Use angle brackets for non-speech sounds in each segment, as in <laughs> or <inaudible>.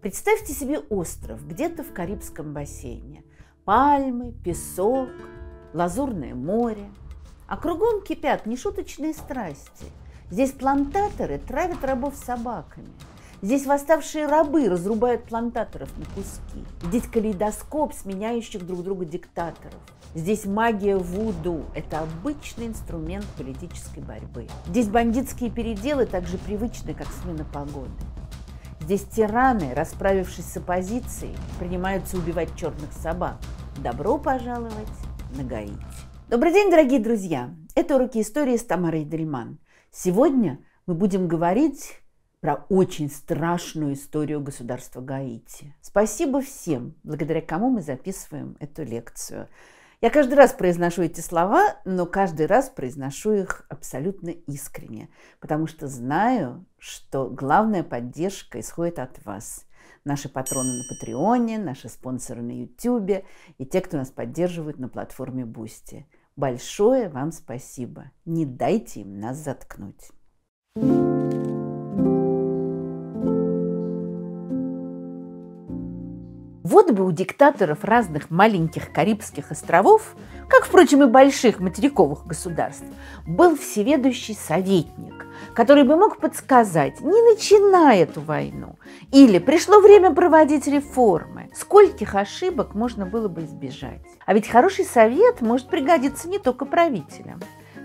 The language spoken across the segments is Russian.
Представьте себе остров где-то в Карибском бассейне. Пальмы, песок, лазурное море. А кругом кипят нешуточные страсти. Здесь плантаторы травят рабов собаками. Здесь восставшие рабы разрубают плантаторов на куски. Здесь калейдоскоп сменяющих друг друга диктаторов. Здесь магия вуду – это обычный инструмент политической борьбы. Здесь бандитские переделы так же привычны, как смена погоды. Здесь тираны, расправившись с оппозицией, принимаются убивать черных собак. Добро пожаловать на Гаити. Добрый день, дорогие друзья! Это уроки истории с Тамарой Дельман. Сегодня мы будем говорить про очень страшную историю государства Гаити. Спасибо всем, благодаря кому мы записываем эту лекцию. Я каждый раз произношу эти слова, но каждый раз произношу их абсолютно искренне, потому что знаю, что главная поддержка исходит от вас. Наши патроны на Патреоне, наши спонсоры на Ютубе и те, кто нас поддерживает на платформе Бусти. Большое вам спасибо. Не дайте им нас заткнуть. Вот бы у диктаторов разных маленьких Карибских островов, как, впрочем, и больших материковых государств, был всеведущий советник, который бы мог подсказать, не начиная эту войну, или пришло время проводить реформы, скольких ошибок можно было бы избежать. А ведь хороший совет может пригодиться не только правителям.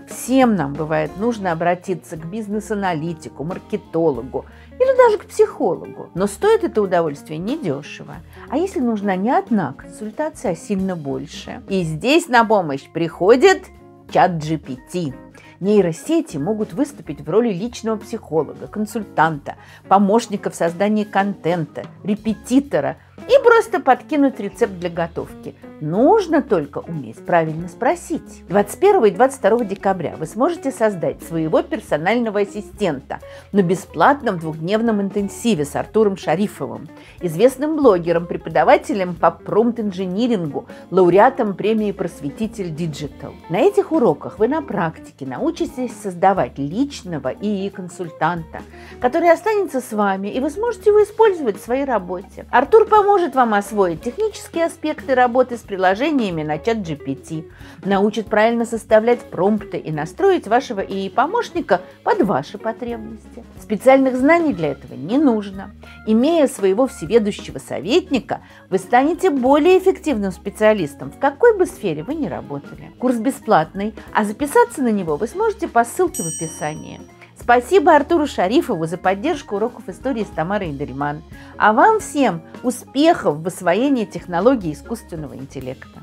Всем нам бывает нужно обратиться к бизнес-аналитику, маркетологу или даже к психологу. Но стоит это удовольствие недешево. А если нужна не одна консультация, а сильно больше? И здесь на помощь приходит чат GPT. Нейросети могут выступить в роли личного психолога, консультанта, помощника в создании контента, репетитора и просто подкинуть рецепт для готовки. Нужно только уметь правильно спросить. 21 и 22 декабря вы сможете создать своего персонального ассистента на бесплатном двухдневном интенсиве с Артуром Шарифовым, известным блогером, преподавателем по промпт-инжинирингу, лауреатом премии «Просветитель Digital». На этих уроках вы на практике научитесь создавать личного ИИ-консультанта, который останется с вами, и вы сможете его использовать в своей работе. Артур поможет поможет вам освоить технические аспекты работы с приложениями на чат GPT, научит правильно составлять промпты и настроить вашего ИИ-помощника под ваши потребности. Специальных знаний для этого не нужно. Имея своего всеведущего советника, вы станете более эффективным специалистом, в какой бы сфере вы ни работали. Курс бесплатный, а записаться на него вы сможете по ссылке в описании. Спасибо Артуру Шарифову за поддержку уроков истории с Тамарой Эдельман. А вам всем успехов в освоении технологий искусственного интеллекта.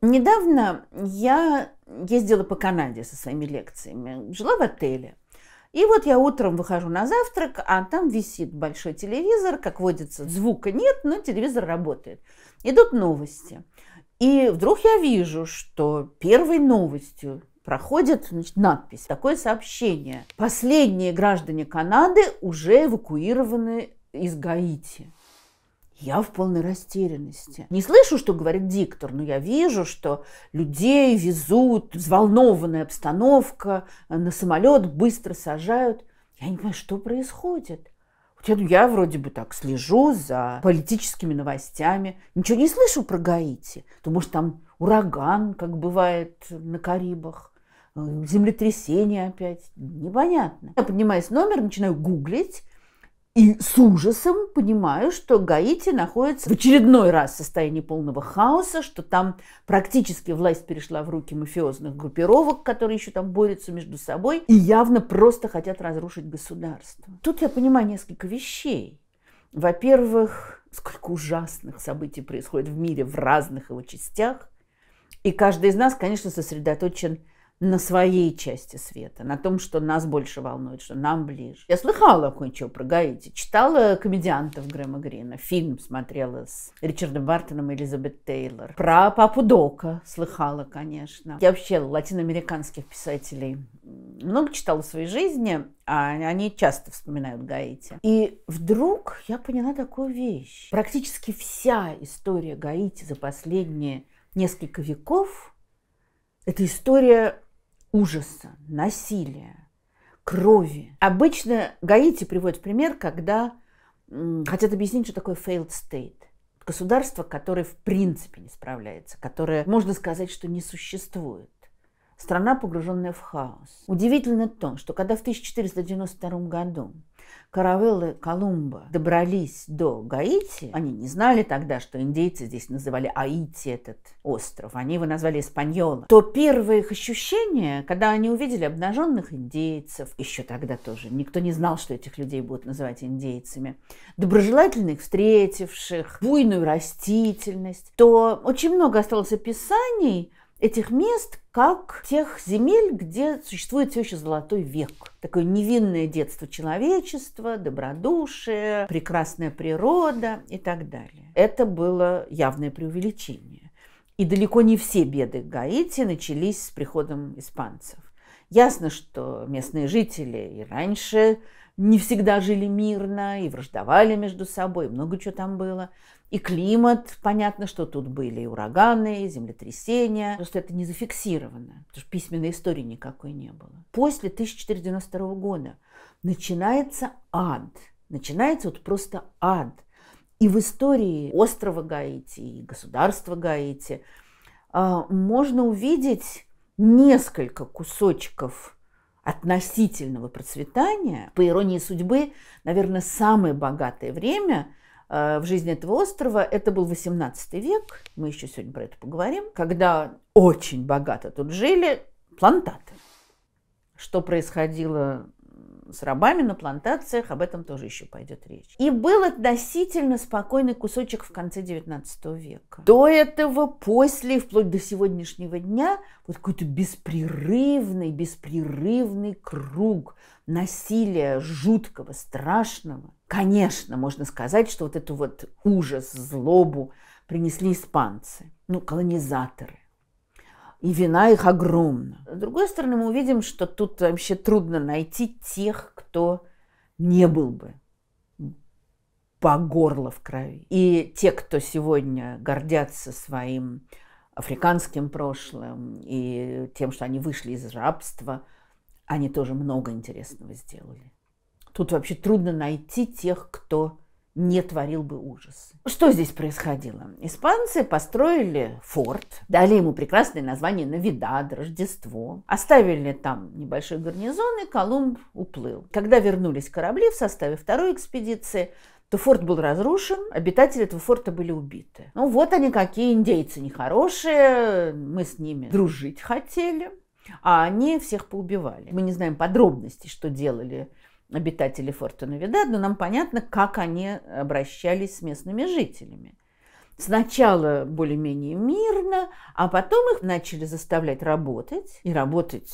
Недавно я ездила по Канаде со своими лекциями, жила в отеле. И вот я утром выхожу на завтрак, а там висит большой телевизор, как водится, звука нет, но телевизор работает. Идут новости. И вдруг я вижу, что первой новостью проходит значит, надпись, такое сообщение. Последние граждане Канады уже эвакуированы из Гаити. Я в полной растерянности. Не слышу, что говорит диктор, но я вижу, что людей везут, взволнованная обстановка, на самолет быстро сажают. Я не понимаю, что происходит. Я вроде бы так слежу за политическими новостями, ничего не слышу про Гаити. То, может, там ураган, как бывает на Карибах, э, землетрясение опять, непонятно. Я поднимаюсь номер, начинаю гуглить, и с ужасом понимаю, что Гаити находится в очередной раз в состоянии полного хаоса, что там практически власть перешла в руки мафиозных группировок, которые еще там борются между собой и явно просто хотят разрушить государство. Тут я понимаю несколько вещей. Во-первых, сколько ужасных событий происходит в мире в разных его частях. И каждый из нас, конечно, сосредоточен на своей части света, на том, что нас больше волнует, что нам ближе. Я слыхала кое-что про Гаити, читала комедиантов Грэма Грина, фильм смотрела с Ричардом Бартоном и Элизабет Тейлор. Про Папу Дока слыхала, конечно. Я вообще латиноамериканских писателей много читала в своей жизни, а они часто вспоминают Гаити. И вдруг я поняла такую вещь. Практически вся история Гаити за последние несколько веков – это история ужаса, насилия, крови. Обычно Гаити приводит пример, когда хотят объяснить, что такое failed state. Государство, которое в принципе не справляется, которое, можно сказать, что не существует. Страна, погруженная в хаос. Удивительно то, что когда в 1492 году каравеллы Колумба добрались до Гаити, они не знали тогда, что индейцы здесь называли Аити этот остров, они его назвали Испаньола, то первое их ощущение, когда они увидели обнаженных индейцев, еще тогда тоже, никто не знал, что этих людей будут называть индейцами, доброжелательных встретивших, буйную растительность, то очень много осталось описаний этих мест как тех земель, где существует все еще золотой век. Такое невинное детство человечества, добродушие, прекрасная природа и так далее. Это было явное преувеличение. И далеко не все беды Гаити начались с приходом испанцев. Ясно, что местные жители и раньше не всегда жили мирно и враждовали между собой, много чего там было. И климат, понятно, что тут были и ураганы, и землетрясения. Просто это не зафиксировано, потому что письменной истории никакой не было. После 1492 года начинается ад. Начинается вот просто ад. И в истории острова Гаити и государства Гаити а, можно увидеть несколько кусочков относительного процветания. По иронии судьбы, наверное, самое богатое время – в жизни этого острова. Это был 18 век, мы еще сегодня про это поговорим, когда очень богато тут жили плантаты. Что происходило с рабами на плантациях, об этом тоже еще пойдет речь. И был относительно спокойный кусочек в конце 19 века. До этого, после, вплоть до сегодняшнего дня, вот какой-то беспрерывный, беспрерывный круг насилия жуткого, страшного. Конечно, можно сказать, что вот эту вот ужас, злобу принесли испанцы, ну, колонизаторы. И вина их огромна. С другой стороны, мы увидим, что тут вообще трудно найти тех, кто не был бы по горло в крови. И те, кто сегодня гордятся своим африканским прошлым и тем, что они вышли из рабства – они тоже много интересного сделали. Тут вообще трудно найти тех, кто не творил бы ужас. Что здесь происходило? Испанцы построили форт, дали ему прекрасное название Навидад, Рождество, оставили там небольшой гарнизон, и Колумб уплыл. Когда вернулись корабли в составе второй экспедиции, то форт был разрушен, обитатели этого форта были убиты. Ну вот они какие индейцы нехорошие, мы с ними дружить хотели а они всех поубивали. Мы не знаем подробностей, что делали обитатели форта Навидад, но нам понятно, как они обращались с местными жителями. Сначала более-менее мирно, а потом их начали заставлять работать, и работать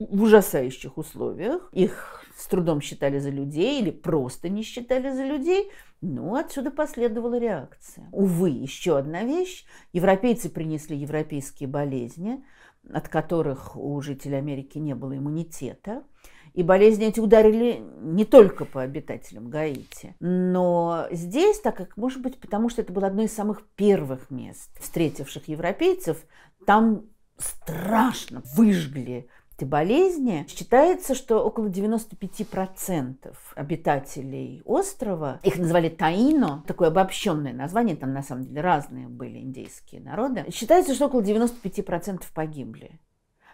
в ужасающих условиях. Их с трудом считали за людей или просто не считали за людей. Ну, отсюда последовала реакция. Увы, еще одна вещь. Европейцы принесли европейские болезни – от которых у жителей Америки не было иммунитета. И болезни эти ударили не только по обитателям Гаити, но здесь, так как, может быть, потому что это было одно из самых первых мест, встретивших европейцев, там страшно выжгли этой болезни. Считается, что около 95% обитателей острова, их называли Таино, такое обобщенное название, там на самом деле разные были индейские народы, считается, что около 95% погибли.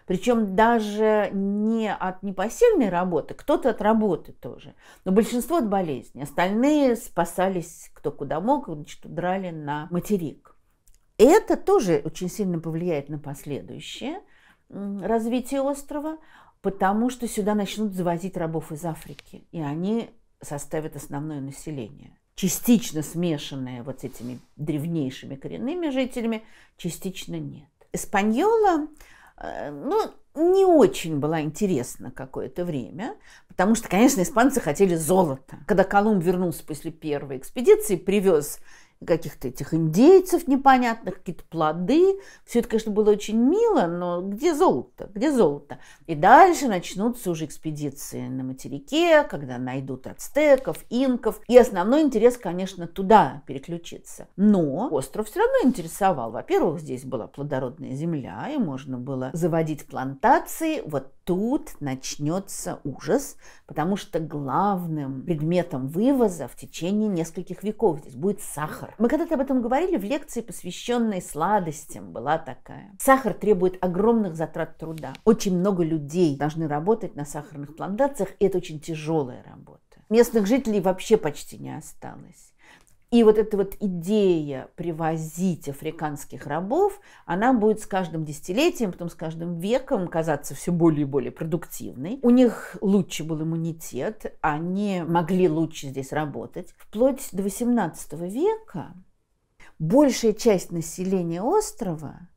Причем даже не от непосильной работы, кто-то от работы тоже, но большинство от болезни. Остальные спасались кто куда мог, значит, драли на материк. Это тоже очень сильно повлияет на последующее развитие острова, потому что сюда начнут завозить рабов из Африки, и они составят основное население. Частично смешанное вот с этими древнейшими коренными жителями, частично нет. Эспаньола, э, ну, не очень была интересна какое-то время, потому что, конечно, испанцы хотели золота. Когда Колумб вернулся после первой экспедиции, привез каких-то этих индейцев непонятных, какие-то плоды. Все это, конечно, было очень мило, но где золото? Где золото? И дальше начнутся уже экспедиции на материке, когда найдут ацтеков, инков. И основной интерес, конечно, туда переключиться. Но остров все равно интересовал. Во-первых, здесь была плодородная земля, и можно было заводить плантации. Вот тут начнется ужас, потому что главным предметом вывоза в течение нескольких веков здесь будет сахар. Мы когда-то об этом говорили в лекции, посвященной сладостям, была такая. Сахар требует огромных затрат труда. Очень много людей должны работать на сахарных плантациях, и это очень тяжелая работа. Местных жителей вообще почти не осталось. И вот эта вот идея привозить африканских рабов, она будет с каждым десятилетием, потом с каждым веком казаться все более и более продуктивной. У них лучше был иммунитет, они могли лучше здесь работать. Вплоть до XVIII века большая часть населения острова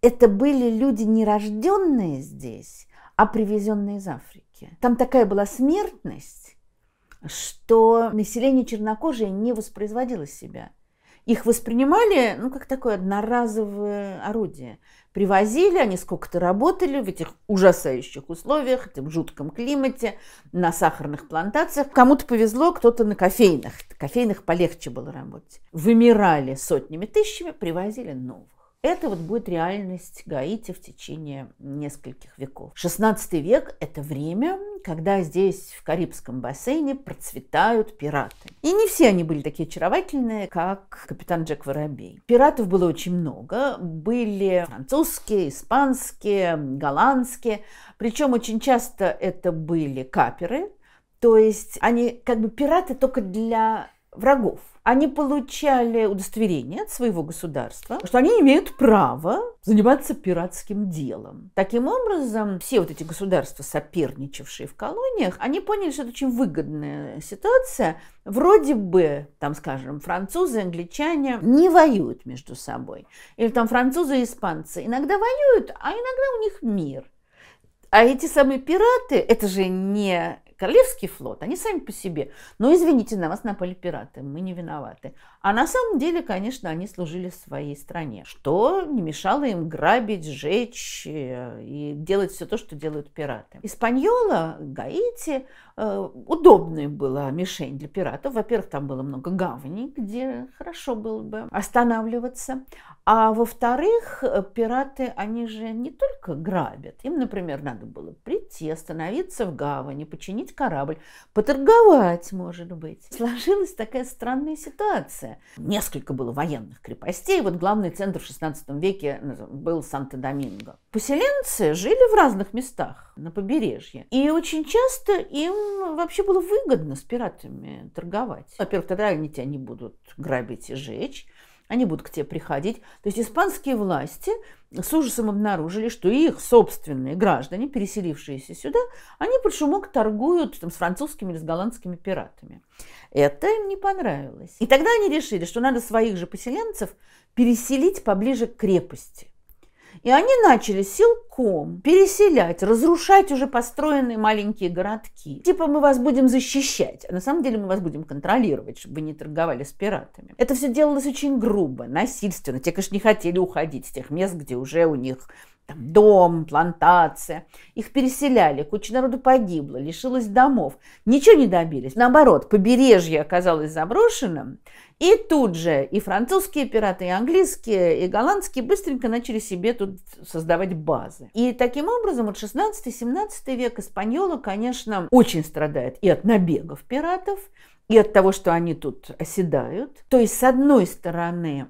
это были люди, не рожденные здесь, а привезенные из Африки. Там такая была смертность, что население чернокожие не воспроизводило себя. Их воспринимали, ну, как такое одноразовое орудие. Привозили, они сколько-то работали в этих ужасающих условиях, в этом жутком климате, на сахарных плантациях. Кому-то повезло, кто-то на кофейных. Кофейных полегче было работать. Вымирали сотнями тысячами, привозили новых. Это вот будет реальность Гаити в течение нескольких веков. 16 век – это время, когда здесь, в Карибском бассейне, процветают пираты. И не все они были такие очаровательные, как капитан Джек Воробей. Пиратов было очень много. Были французские, испанские, голландские. Причем очень часто это были каперы. То есть они как бы пираты только для врагов они получали удостоверение от своего государства, что они имеют право заниматься пиратским делом. Таким образом, все вот эти государства, соперничавшие в колониях, они поняли, что это очень выгодная ситуация. Вроде бы, там, скажем, французы, англичане не воюют между собой. Или там французы и испанцы иногда воюют, а иногда у них мир. А эти самые пираты, это же не Королевский флот, они сами по себе. Но извините, на вас напали пираты, мы не виноваты. А на самом деле, конечно, они служили своей стране, что не мешало им грабить, сжечь э, и делать все то, что делают пираты. Испаньола, Гаити, э, удобная была мишень для пиратов. Во-первых, там было много гаваней, где хорошо было бы останавливаться. А во-вторых, э, пираты, они же не только грабят. Им, например, надо было прийти, остановиться в гавани, починить корабль, поторговать, может быть. Сложилась такая странная ситуация. Несколько было военных крепостей. Вот главный центр в XVI веке был Санто-Доминго. Поселенцы жили в разных местах на побережье. И очень часто им вообще было выгодно с пиратами торговать. Во-первых, тогда они тебя не будут грабить и жечь они будут к тебе приходить. То есть испанские власти с ужасом обнаружили, что их собственные граждане, переселившиеся сюда, они под шумок торгуют там, с французскими или с голландскими пиратами. Это им не понравилось. И тогда они решили, что надо своих же поселенцев переселить поближе к крепости. И они начали силком переселять, разрушать уже построенные маленькие городки. Типа мы вас будем защищать, а на самом деле мы вас будем контролировать, чтобы вы не торговали с пиратами. Это все делалось очень грубо, насильственно. Те, конечно, не хотели уходить с тех мест, где уже у них там, дом, плантация. Их переселяли, куча народу погибла, лишилась домов. Ничего не добились. Наоборот, побережье оказалось заброшенным, и тут же и французские пираты, и английские, и голландские быстренько начали себе тут создавать базы. И таким образом вот 16-17 век Испаньола, конечно, очень страдает и от набегов пиратов, и от того, что они тут оседают. То есть, с одной стороны,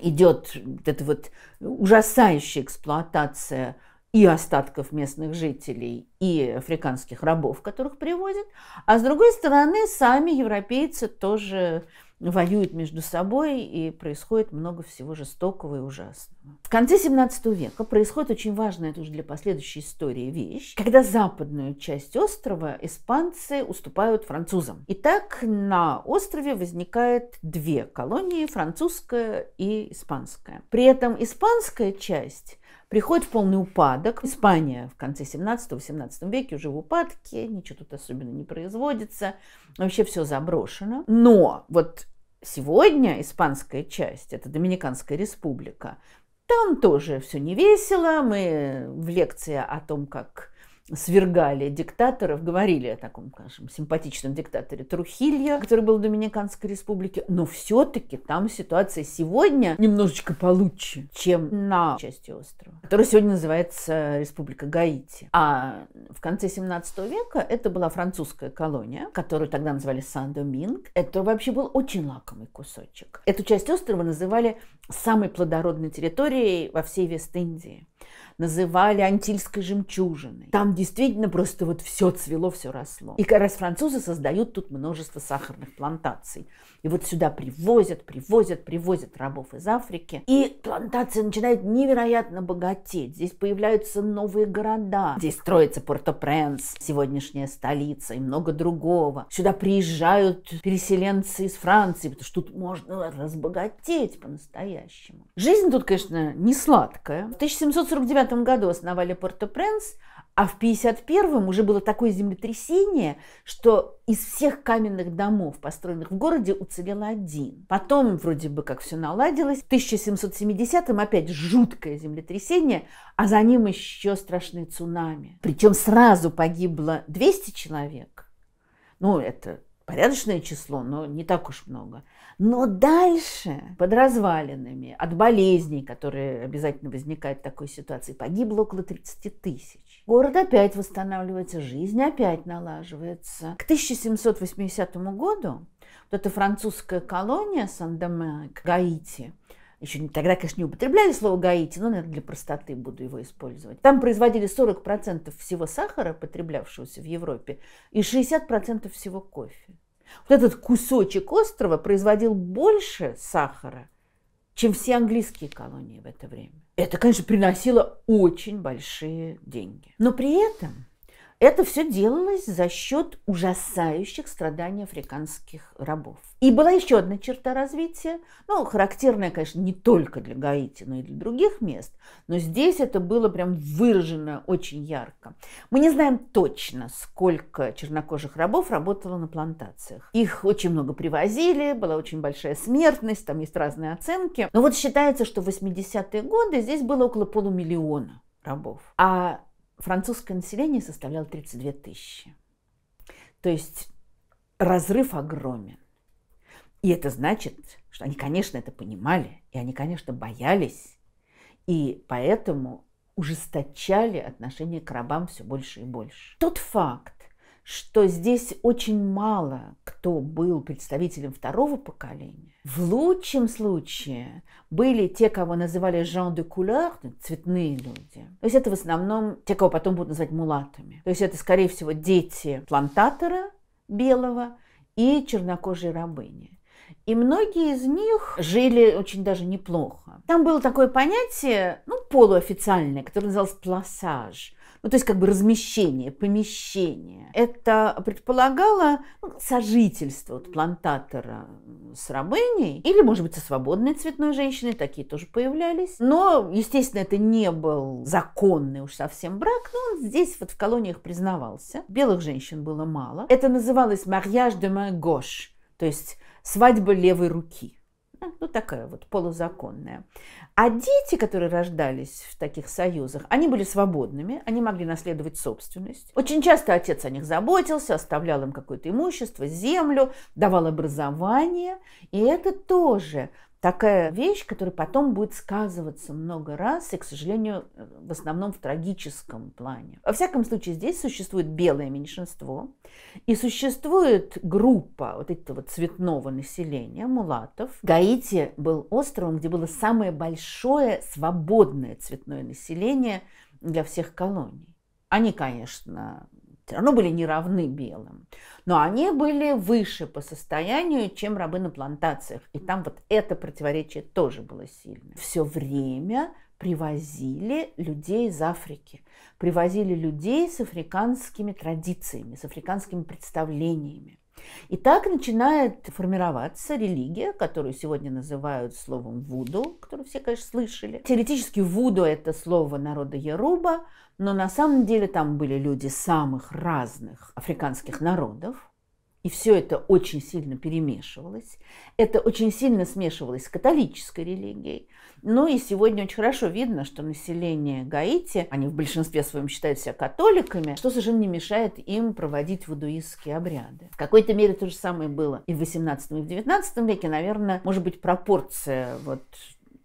идет вот эта вот ужасающая эксплуатация и остатков местных жителей, и африканских рабов, которых привозят. А с другой стороны, сами европейцы тоже воюют между собой, и происходит много всего жестокого и ужасного. В конце 17 века происходит очень важная тоже для последующей истории вещь, когда западную часть острова испанцы уступают французам. Итак, на острове возникает две колонии, французская и испанская. При этом испанская часть приходит в полный упадок. Испания в конце 17-18 веке уже в упадке, ничего тут особенно не производится, вообще все заброшено. Но вот сегодня испанская часть, это Доминиканская республика, там тоже все не весело. Мы в лекции о том, как свергали диктаторов, говорили о таком, скажем, симпатичном диктаторе Трухилья, который был в Доминиканской республике, но все-таки там ситуация сегодня немножечко получше, чем на части острова, которая сегодня называется Республика Гаити. А в конце 17 века это была французская колония, которую тогда называли Сан-Доминг. Это вообще был очень лакомый кусочек. Эту часть острова называли самой плодородной территорией во всей Вест-Индии называли антильской жемчужиной. Там действительно просто вот все цвело, все росло. И как раз французы создают тут множество сахарных плантаций. И вот сюда привозят, привозят, привозят рабов из Африки. И плантация начинает невероятно богатеть. Здесь появляются новые города. Здесь строится Порто-Пренс, сегодняшняя столица и много другого. Сюда приезжают переселенцы из Франции, потому что тут можно разбогатеть по-настоящему. Жизнь тут, конечно, не сладкая. В 1749 году основали Порто-Пренс, а в 51-м уже было такое землетрясение, что из всех каменных домов, построенных в городе, уцелел один. Потом вроде бы как все наладилось. В 1770-м опять жуткое землетрясение, а за ним еще страшные цунами. Причем сразу погибло 200 человек. Ну, это порядочное число, но не так уж много. Но дальше, под развалинами, от болезней, которые обязательно возникают в такой ситуации, погибло около 30 тысяч. Город опять восстанавливается, жизнь опять налаживается. К 1780 году вот эта французская колония Сан-Доме, Гаити, еще тогда, конечно, не употребляли слово Гаити, но, наверное, для простоты буду его использовать. Там производили 40% всего сахара, потреблявшегося в Европе, и 60% всего кофе. Вот этот кусочек острова производил больше сахара, чем все английские колонии в это время. Это, конечно, приносило очень большие деньги. Но при этом это все делалось за счет ужасающих страданий африканских рабов. И была еще одна черта развития, ну, характерная, конечно, не только для Гаити, но и для других мест, но здесь это было прям выражено очень ярко. Мы не знаем точно, сколько чернокожих рабов работало на плантациях. Их очень много привозили, была очень большая смертность, там есть разные оценки. Но вот считается, что в 80-е годы здесь было около полумиллиона рабов. А французское население составляло 32 тысячи. То есть разрыв огромен. И это значит, что они, конечно, это понимали, и они, конечно, боялись, и поэтому ужесточали отношение к рабам все больше и больше. Тот факт, что здесь очень мало кто был представителем второго поколения. В лучшем случае были те, кого называли Jean de couleur, цветные люди. То есть это в основном те, кого потом будут называть мулатами. То есть это, скорее всего, дети плантатора белого и чернокожей рабыни. И многие из них жили очень даже неплохо. Там было такое понятие, ну, полуофициальное, которое называлось плассаж ну, то есть как бы размещение, помещение. Это предполагало ну, сожительство вот, плантатора с рабыней или, может быть, со свободной цветной женщиной, такие тоже появлялись. Но, естественно, это не был законный уж совсем брак, но он здесь вот в колониях признавался. Белых женщин было мало. Это называлось «mariage de main gauche», то есть свадьба левой руки ну такая вот полузаконная. А дети, которые рождались в таких союзах, они были свободными, они могли наследовать собственность. Очень часто отец о них заботился, оставлял им какое-то имущество, землю, давал образование. И это тоже такая вещь, которая потом будет сказываться много раз, и, к сожалению, в основном в трагическом плане. Во всяком случае, здесь существует белое меньшинство, и существует группа вот этого цветного населения, мулатов. Гаити был островом, где было самое большое свободное цветное население для всех колоний. Они, конечно, все равно были не равны белым. Но они были выше по состоянию, чем рабы на плантациях. И там вот это противоречие тоже было сильно. Все время привозили людей из Африки, привозили людей с африканскими традициями, с африканскими представлениями. И так начинает формироваться религия, которую сегодня называют словом Вуду, которую все, конечно, слышали. Теоретически Вуду – это слово народа Яруба, но на самом деле там были люди самых разных африканских народов. И все это очень сильно перемешивалось. Это очень сильно смешивалось с католической религией. Ну и сегодня очень хорошо видно, что население Гаити, они в большинстве своем считают себя католиками, что совершенно не мешает им проводить вудуистские обряды. В какой-то мере то же самое было и в 18 и в 19 веке. Наверное, может быть, пропорция вот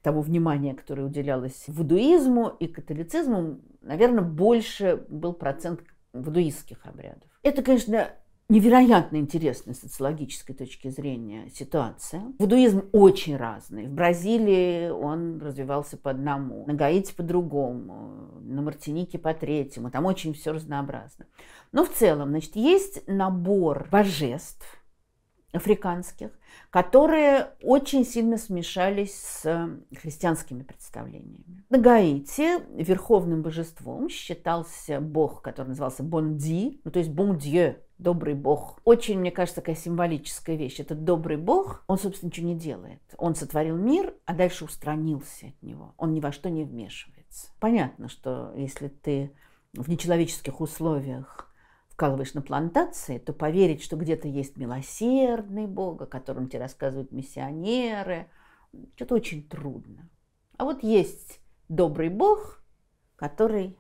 того внимания, которое уделялось вудуизму и католицизму, наверное, больше был процент вудуистских обрядов. Это, конечно, невероятно интересная с социологической точки зрения ситуация. Вудуизм очень разный. В Бразилии он развивался по одному, на Гаити по другому, на Мартинике по третьему. Там очень все разнообразно. Но в целом, значит, есть набор божеств африканских, которые очень сильно смешались с христианскими представлениями. На Гаити верховным божеством считался бог, который назывался Бонди, ну то есть Бон Дье, добрый бог. Очень, мне кажется, такая символическая вещь. Этот добрый бог, он, собственно, ничего не делает. Он сотворил мир, а дальше устранился от него. Он ни во что не вмешивается. Понятно, что если ты в нечеловеческих условиях вкалываешь на плантации, то поверить, что где-то есть милосердный Бог, о котором тебе рассказывают миссионеры, что-то очень трудно. А вот есть добрый Бог, который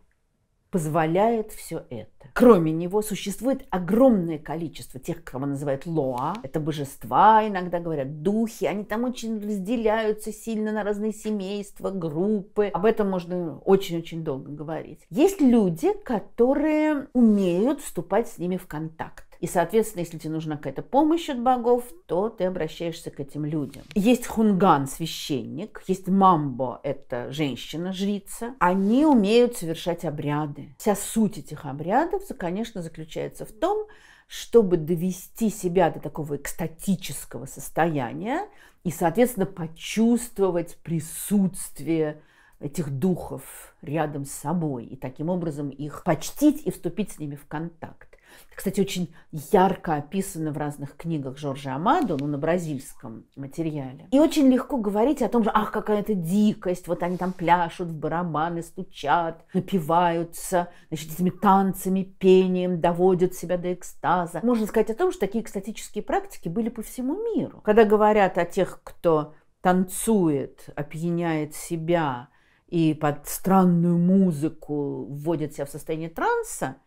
позволяет все это. Кроме него существует огромное количество тех, кого называют лоа. Это божества, иногда говорят духи. Они там очень разделяются сильно на разные семейства, группы. Об этом можно очень-очень долго говорить. Есть люди, которые умеют вступать с ними в контакт. И, соответственно, если тебе нужна какая-то помощь от богов, то ты обращаешься к этим людям. Есть хунган, священник, есть мамбо, это женщина, жрица. Они умеют совершать обряды. Вся суть этих обрядов, конечно, заключается в том, чтобы довести себя до такого экстатического состояния и, соответственно, почувствовать присутствие этих духов рядом с собой и таким образом их почтить и вступить с ними в контакт. Кстати, очень ярко описано в разных книгах Жоржа Амадо, ну, на бразильском материале. И очень легко говорить о том, что, ах, какая-то дикость, вот они там пляшут в барабаны, стучат, напиваются, значит, этими танцами, пением доводят себя до экстаза. Можно сказать о том, что такие экстатические практики были по всему миру. Когда говорят о тех, кто танцует, опьяняет себя и под странную музыку вводит себя в состояние транса,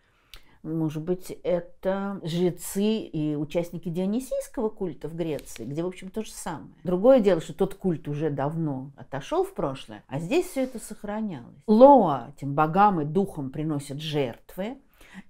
может быть, это жрецы и участники дионисийского культа в Греции, где, в общем, то же самое. Другое дело, что тот культ уже давно отошел в прошлое, а здесь все это сохранялось. Лоа, этим богам и духам приносят жертвы,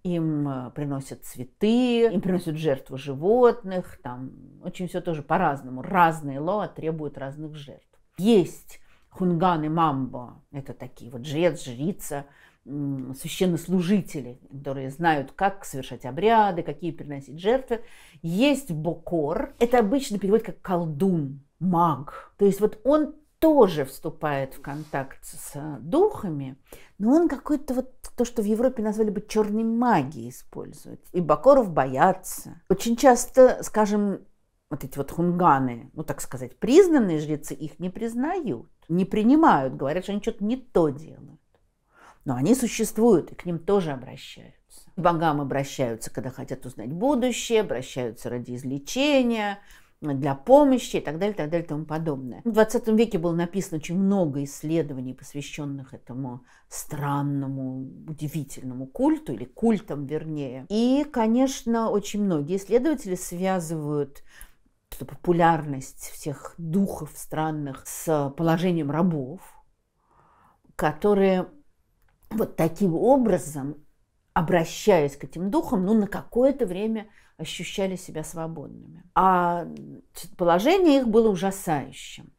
им э, приносят цветы, им приносят жертву животных, там очень все тоже по-разному. Разные лоа требуют разных жертв. Есть хунган и мамбо, это такие вот жрец, жрица, священнослужители, которые знают, как совершать обряды, какие приносить жертвы. Есть бокор, это обычно переводит как колдун, маг. То есть вот он тоже вступает в контакт с духами, но он какой-то вот то, что в Европе назвали бы черной магией использует. И бокоров боятся. Очень часто, скажем, вот эти вот хунганы, ну так сказать, признанные жрецы их не признают, не принимают, говорят, что они что-то не то делают. Но они существуют, и к ним тоже обращаются. К богам обращаются, когда хотят узнать будущее, обращаются ради излечения, для помощи и так далее, так далее и тому подобное. В 20 веке было написано очень много исследований, посвященных этому странному, удивительному культу, или культам вернее. И, конечно, очень многие исследователи связывают эту популярность всех духов странных с положением рабов, которые вот таким образом, обращаясь к этим духам, ну, на какое-то время ощущали себя свободными. А положение их было ужасающим.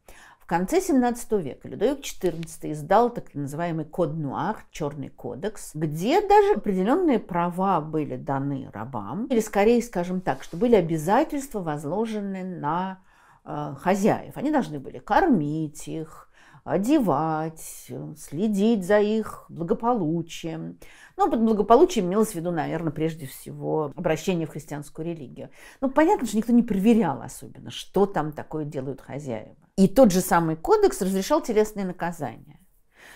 В конце 17 века Людовик XIV издал так называемый код нуар, черный кодекс, где даже определенные права были даны рабам, или скорее скажем так, что были обязательства возложены на э, хозяев. Они должны были кормить их, одевать, следить за их благополучием. Ну, под благополучием имелось в виду, наверное, прежде всего обращение в христианскую религию. Ну, понятно, что никто не проверял особенно, что там такое делают хозяева. И тот же самый кодекс разрешал телесные наказания.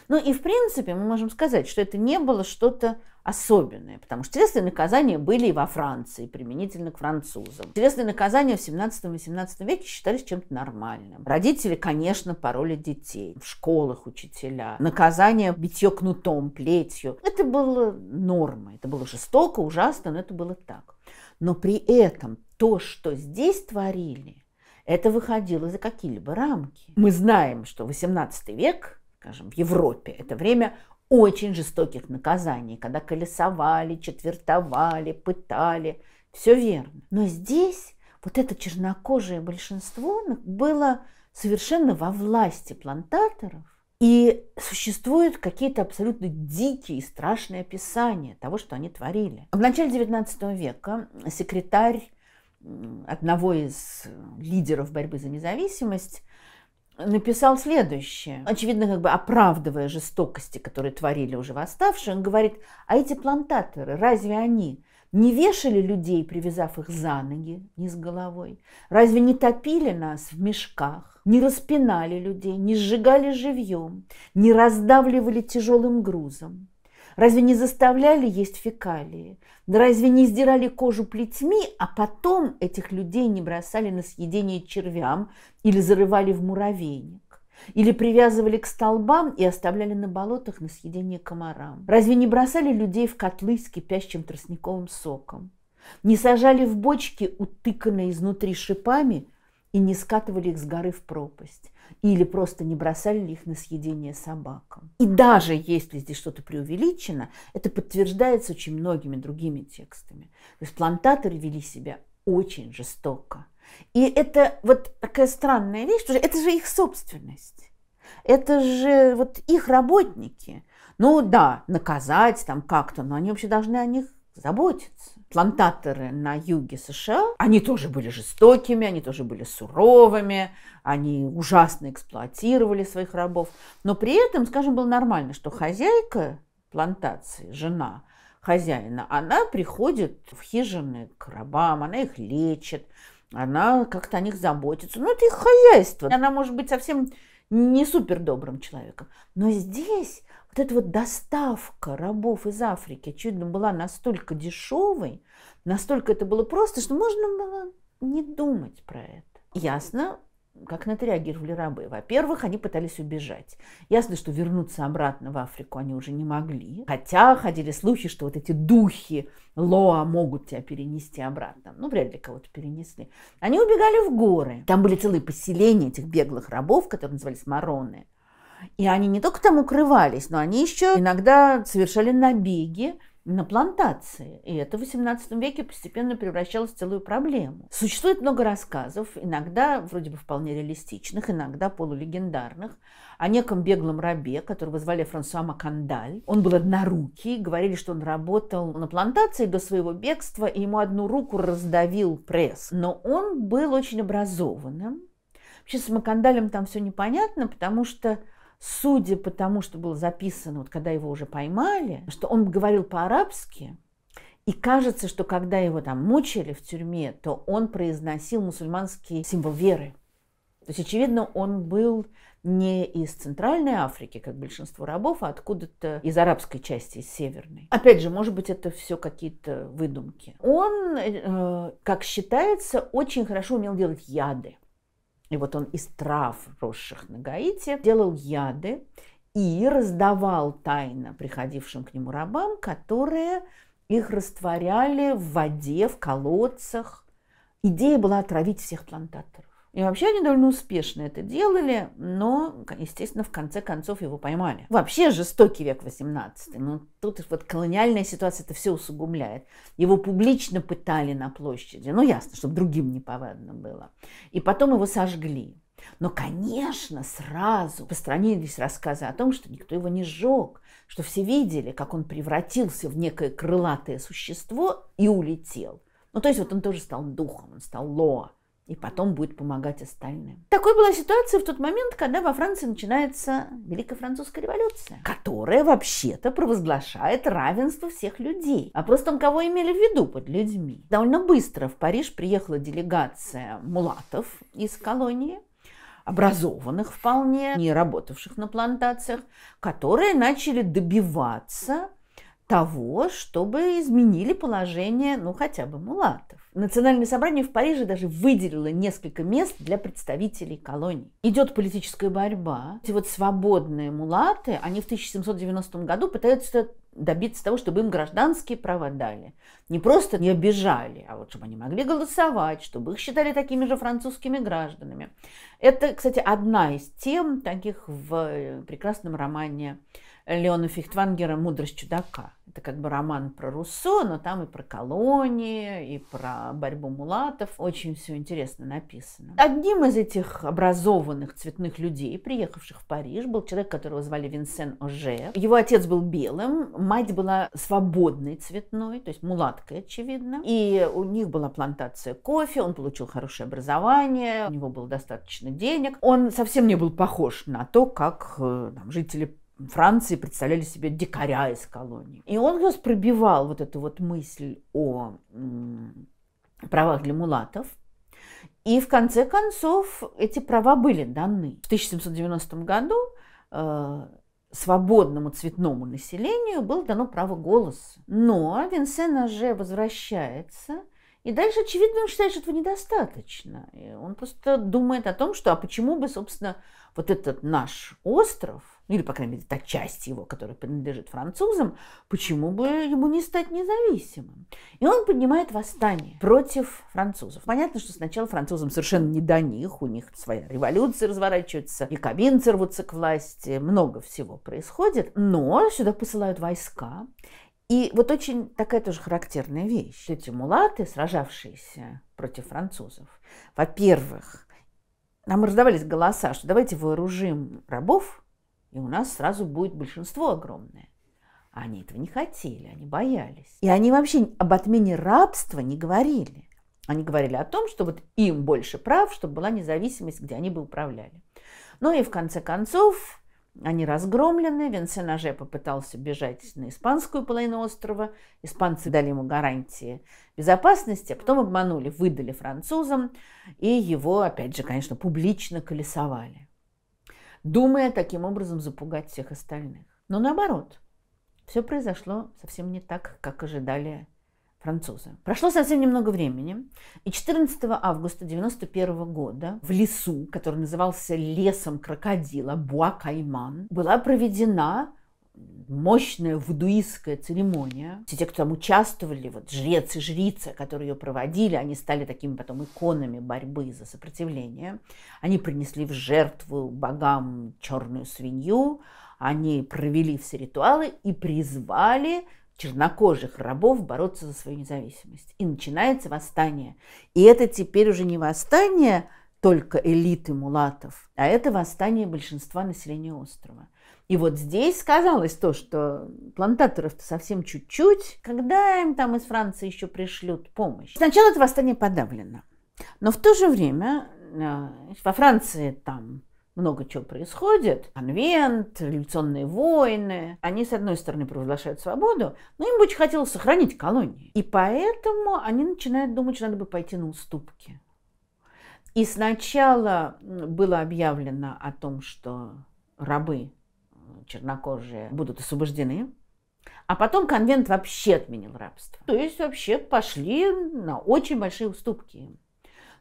Ну и в принципе мы можем сказать, что это не было что-то особенное, потому что телесные наказания были и во Франции, применительно к французам. Телесные наказания в 17-18 веке считались чем-то нормальным. Родители, конечно, пороли детей, в школах учителя. Наказание битье кнутом, плетью. Это было нормой, это было жестоко, ужасно, но это было так. Но при этом то, что здесь творили, это выходило за какие-либо рамки. Мы знаем, что 18 век, скажем, в Европе, это время очень жестоких наказаний, когда колесовали, четвертовали, пытали. Все верно. Но здесь вот это чернокожее большинство было совершенно во власти плантаторов. И существуют какие-то абсолютно дикие и страшные описания того, что они творили. В начале XIX века секретарь одного из лидеров борьбы за независимость написал следующее. Очевидно, как бы оправдывая жестокости, которые творили уже восставшие, он говорит, а эти плантаторы, разве они не вешали людей, привязав их за ноги, не с головой? Разве не топили нас в мешках, не распинали людей, не сжигали живьем, не раздавливали тяжелым грузом? Разве не заставляли есть фекалии? Разве не издирали кожу плетьми, а потом этих людей не бросали на съедение червям или зарывали в муравейник? Или привязывали к столбам и оставляли на болотах на съедение комарам? Разве не бросали людей в котлы с кипящим тростниковым соком? Не сажали в бочки, утыканные изнутри шипами, и не скатывали их с горы в пропасть? Или просто не бросали ли их на съедение собакам. И даже если здесь что-то преувеличено, это подтверждается очень многими другими текстами. То есть плантаторы вели себя очень жестоко. И это вот такая странная вещь, что это же их собственность. Это же вот их работники. Ну да, наказать там как-то, но они вообще должны о них заботиться. Плантаторы на юге США, они тоже были жестокими, они тоже были суровыми, они ужасно эксплуатировали своих рабов. Но при этом, скажем, было нормально, что хозяйка плантации, жена хозяина, она приходит в хижины к рабам, она их лечит, она как-то о них заботится. Ну, это их хозяйство. Она может быть совсем не супер добрым человеком. Но здесь вот эта вот доставка рабов из Африки, очевидно, была настолько дешевой, настолько это было просто, что можно было не думать про это. Ясно, как на это реагировали рабы. Во-первых, они пытались убежать. Ясно, что вернуться обратно в Африку они уже не могли. Хотя ходили слухи, что вот эти духи Лоа могут тебя перенести обратно. Ну, вряд ли кого-то перенесли. Они убегали в горы. Там были целые поселения этих беглых рабов, которые назывались Мароны. И они не только там укрывались, но они еще иногда совершали набеги на плантации. И это в XVIII веке постепенно превращалось в целую проблему. Существует много рассказов, иногда вроде бы вполне реалистичных, иногда полулегендарных, о неком беглом рабе, которого звали Франсуа Макандаль. Он был однорукий, говорили, что он работал на плантации до своего бегства, и ему одну руку раздавил пресс. Но он был очень образованным. Вообще с Макандалем там все непонятно, потому что судя по тому, что было записано, вот когда его уже поймали, что он говорил по-арабски, и кажется, что когда его там мучили в тюрьме, то он произносил мусульманский символ веры. То есть, очевидно, он был не из Центральной Африки, как большинство рабов, а откуда-то из арабской части, из северной. Опять же, может быть, это все какие-то выдумки. Он, э, как считается, очень хорошо умел делать яды. И вот он из трав, росших на Гаити, делал яды и раздавал тайно приходившим к нему рабам, которые их растворяли в воде, в колодцах. Идея была отравить всех плантаторов. И вообще они довольно успешно это делали, но, естественно, в конце концов его поймали. Вообще жестокий век 18 но тут вот колониальная ситуация это все усугубляет. Его публично пытали на площади, ну ясно, чтобы другим не повадно было. И потом его сожгли. Но, конечно, сразу постранились рассказы о том, что никто его не сжег, что все видели, как он превратился в некое крылатое существо и улетел. Ну, то есть вот он тоже стал духом, он стал Лоа и потом будет помогать остальным. Такой была ситуация в тот момент, когда во Франции начинается Великая Французская революция, которая вообще-то провозглашает равенство всех людей. А просто кого имели в виду под людьми? Довольно быстро в Париж приехала делегация мулатов из колонии, образованных вполне, не работавших на плантациях, которые начали добиваться того, чтобы изменили положение, ну, хотя бы мулатов. Национальное собрание в Париже даже выделило несколько мест для представителей колоний. Идет политическая борьба. Эти вот свободные мулаты, они в 1790 году пытаются добиться того, чтобы им гражданские права дали. Не просто не обижали, а вот чтобы они могли голосовать, чтобы их считали такими же французскими гражданами. Это, кстати, одна из тем таких в прекрасном романе Леона Фихтвангера «Мудрость чудака». Это как бы роман про Руссо, но там и про колонии, и про борьбу мулатов. Очень все интересно написано. Одним из этих образованных цветных людей, приехавших в Париж, был человек, которого звали Винсен Оже. Его отец был белым, мать была свободной цветной, то есть мулаткой, очевидно. И у них была плантация кофе, он получил хорошее образование, у него было достаточно денег. Он совсем не был похож на то, как э, там, жители Франции представляли себе дикаря из колонии. И он раз пробивал вот эту вот мысль о правах для мулатов. И в конце концов эти права были даны. В 1790 году э, свободному цветному населению было дано право голоса. Но Винсен Аже возвращается и дальше, очевидно, он считает, что этого недостаточно. И он просто думает о том, что а почему бы, собственно, вот этот наш остров, или, по крайней мере, та часть его, которая принадлежит французам, почему бы ему не стать независимым? И он поднимает восстание против французов. Понятно, что сначала французам совершенно не до них, у них своя революция разворачивается, якобинцы рвутся к власти, много всего происходит, но сюда посылают войска, и вот очень такая тоже характерная вещь. Эти мулаты, сражавшиеся против французов, во-первых, нам раздавались голоса, что давайте вооружим рабов, и у нас сразу будет большинство огромное. А они этого не хотели, они боялись. И они вообще об отмене рабства не говорили. Они говорили о том, что вот им больше прав, чтобы была независимость, где они бы управляли. Ну и в конце концов они разгромлены. Венсенаже попытался бежать на испанскую половину острова. Испанцы дали ему гарантии безопасности, а потом обманули, выдали французам. И его, опять же, конечно, публично колесовали. Думая таким образом запугать всех остальных. Но наоборот, все произошло совсем не так, как ожидали французы. Прошло совсем немного времени, и 14 августа 1991 года в лесу, который назывался лесом крокодила Буа-Кайман, была проведена мощная вудуистская церемония. Все те, кто там участвовали, вот жрец и жрица, которые ее проводили, они стали такими потом иконами борьбы за сопротивление. Они принесли в жертву богам черную свинью, они провели все ритуалы и призвали чернокожих рабов бороться за свою независимость. И начинается восстание. И это теперь уже не восстание только элиты мулатов, а это восстание большинства населения острова. И вот здесь сказалось то, что плантаторов-то совсем чуть-чуть, когда им там из Франции еще пришлют помощь. Сначала это восстание подавлено. Но в то же время э, во Франции там много чего происходит. Конвент, революционные войны. Они, с одной стороны, провозглашают свободу, но им бы очень хотелось сохранить колонии. И поэтому они начинают думать, что надо бы пойти на уступки. И сначала было объявлено о том, что рабы чернокожие будут освобождены, а потом конвент вообще отменил рабство. То есть вообще пошли на очень большие уступки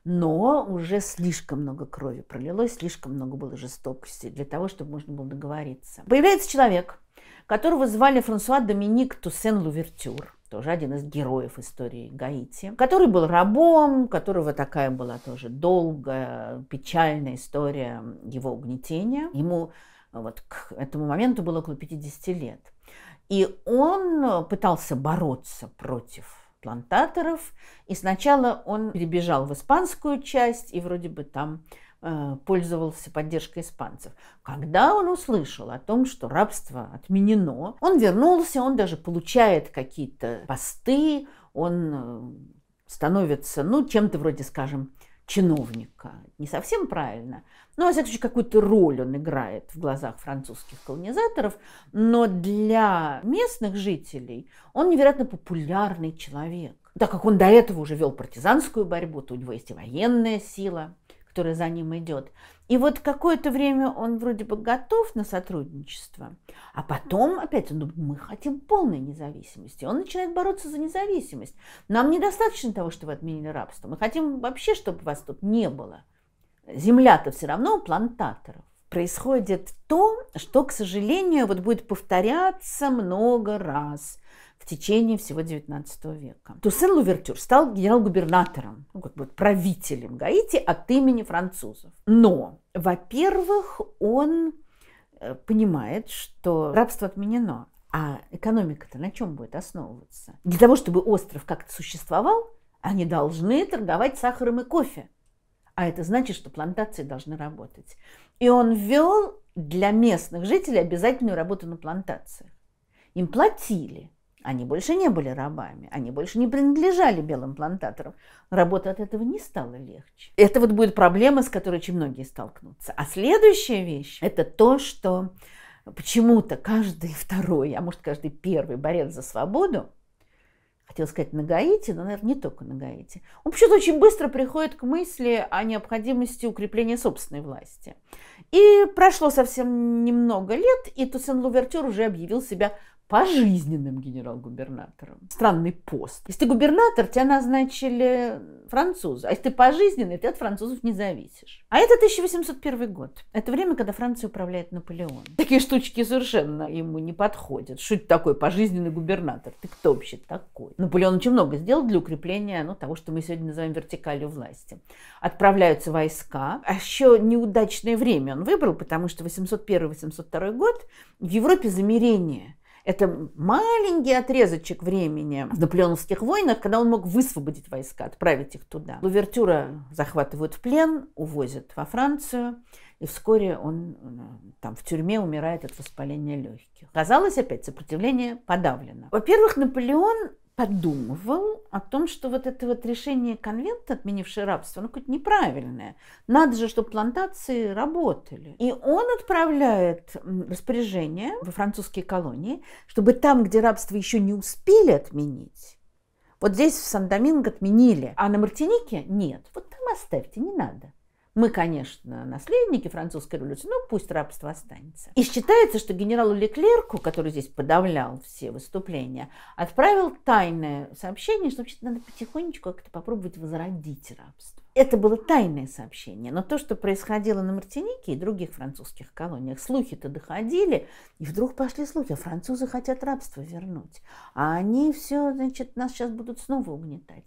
но уже слишком много крови пролилось, слишком много было жестокости для того, чтобы можно было договориться. Появляется человек, которого звали Франсуа Доминик Туссен Лувертюр, тоже один из героев истории Гаити, который был рабом, которого такая была тоже долгая, печальная история его угнетения. Ему вот к этому моменту было около 50 лет. И он пытался бороться против плантаторов. И сначала он перебежал в испанскую часть и вроде бы там э, пользовался поддержкой испанцев. Когда он услышал о том, что рабство отменено, он вернулся, он даже получает какие-то посты, он э, становится, ну, чем-то вроде, скажем, чиновника. Не совсем правильно, но, во всяком случае, какую-то роль он играет в глазах французских колонизаторов. Но для местных жителей он невероятно популярный человек. Так как он до этого уже вел партизанскую борьбу, то у него есть и военная сила – которая за ним идет. И вот какое-то время он вроде бы готов на сотрудничество, а потом опять он думает, мы хотим полной независимости. Он начинает бороться за независимость. Нам недостаточно того, что вы отменили рабство. Мы хотим вообще, чтобы вас тут не было. Земля-то все равно у плантаторов. Происходит то, что, к сожалению, вот будет повторяться много раз – течение всего XIX века. Туссен Лувертюр стал генерал-губернатором, ну, как бы правителем Гаити от имени французов. Но, во-первых, он э, понимает, что рабство отменено, а экономика-то на чем будет основываться? Для того, чтобы остров как-то существовал, они должны торговать сахаром и кофе. А это значит, что плантации должны работать. И он ввел для местных жителей обязательную работу на плантациях. Им платили – они больше не были рабами, они больше не принадлежали белым плантаторам. Работа от этого не стала легче. Это вот будет проблема, с которой очень многие столкнутся. А следующая вещь – это то, что почему-то каждый <laughs> второй, а может каждый первый борец за свободу, хотел сказать на Гаити, но, наверное, не только на Гаити, он почему-то очень быстро приходит к мысли о необходимости укрепления собственной власти. И прошло совсем немного лет, и Туссен Лувертюр уже объявил себя пожизненным генерал-губернатором. Странный пост. Если ты губернатор, тебя назначили французы. А если ты пожизненный, ты от французов не зависишь. А это 1801 год. Это время, когда Францией управляет Наполеон. Такие штучки совершенно ему не подходят. Что это такое пожизненный губернатор? Ты кто вообще такой? Наполеон очень много сделал для укрепления ну, того, что мы сегодня называем вертикалью власти. Отправляются войска. А еще неудачное время он выбрал, потому что 801-802 год в Европе замерение – это маленький отрезочек времени в наполеоновских войнах, когда он мог высвободить войска, отправить их туда. Лувертюра захватывают в плен, увозят во Францию, и вскоре он э, там в тюрьме умирает от воспаления легких. Казалось, опять сопротивление подавлено. Во-первых, Наполеон подумывал о том, что вот это вот решение конвента, отменившее рабство, ну, какое-то неправильное. Надо же, чтобы плантации работали. И он отправляет распоряжение во французские колонии, чтобы там, где рабство еще не успели отменить, вот здесь в Сан-Доминго отменили, а на Мартинике нет. Вот там оставьте, не надо. Мы, конечно, наследники французской революции, но пусть рабство останется. И считается, что генералу Леклерку, который здесь подавлял все выступления, отправил тайное сообщение, что вообще надо потихонечку как-то попробовать возродить рабство. Это было тайное сообщение, но то, что происходило на Мартинике и других французских колониях, слухи-то доходили, и вдруг пошли слухи, а французы хотят рабство вернуть, а они все, значит, нас сейчас будут снова угнетать.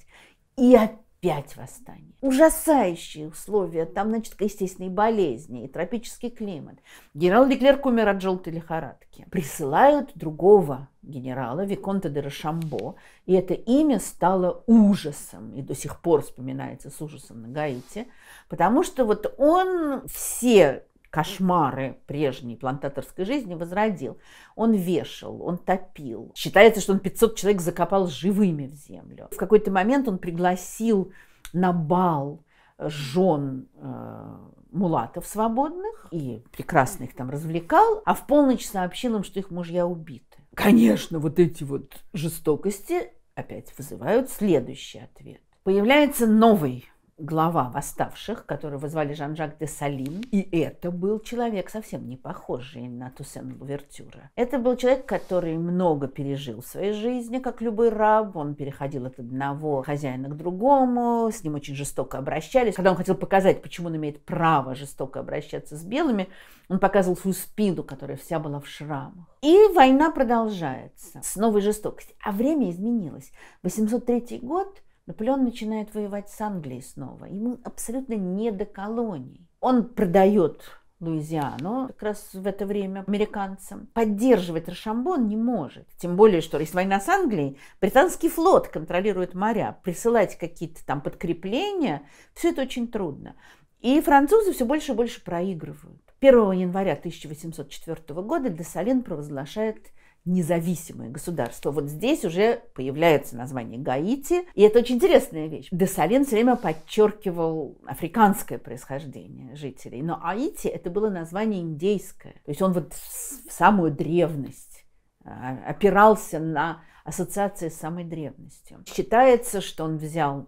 И опять Пять восстаний. Ужасающие условия. Там, значит, естественные болезни и тропический климат. Генерал Деклерк умер от желтой лихорадки. Присылают другого генерала, Виконта де Рошамбо, и это имя стало ужасом, и до сих пор вспоминается с ужасом на Гаити, потому что вот он все кошмары прежней плантаторской жизни возродил. Он вешал, он топил. Считается, что он 500 человек закопал живыми в землю. В какой-то момент он пригласил на бал жен э, мулатов свободных и прекрасно их там развлекал, а в полночь сообщил им, что их мужья убиты. Конечно, вот эти вот жестокости опять вызывают следующий ответ. Появляется новый глава восставших, которого звали Жан-Жак де Салин. И это был человек совсем не похожий на Туссен Лувертюра. Это был человек, который много пережил в своей жизни, как любой раб. Он переходил от одного хозяина к другому, с ним очень жестоко обращались. Когда он хотел показать, почему он имеет право жестоко обращаться с белыми, он показывал свою спину, которая вся была в шрамах. И война продолжается с новой жестокостью. А время изменилось. 803 год – Наполеон начинает воевать с Англией снова. Ему абсолютно не до колоний. Он продает Луизиану как раз в это время американцам. Поддерживать Рошамбо он не может. Тем более, что если война с Англией, британский флот контролирует моря. Присылать какие-то там подкрепления, все это очень трудно. И французы все больше и больше проигрывают. 1 января 1804 года Десалин провозглашает независимое государство. Вот здесь уже появляется название Гаити, и это очень интересная вещь. Десалин все время подчеркивал африканское происхождение жителей, но Аити это было название индейское. То есть он вот в самую древность а, опирался на ассоциации с самой древностью. Считается, что он взял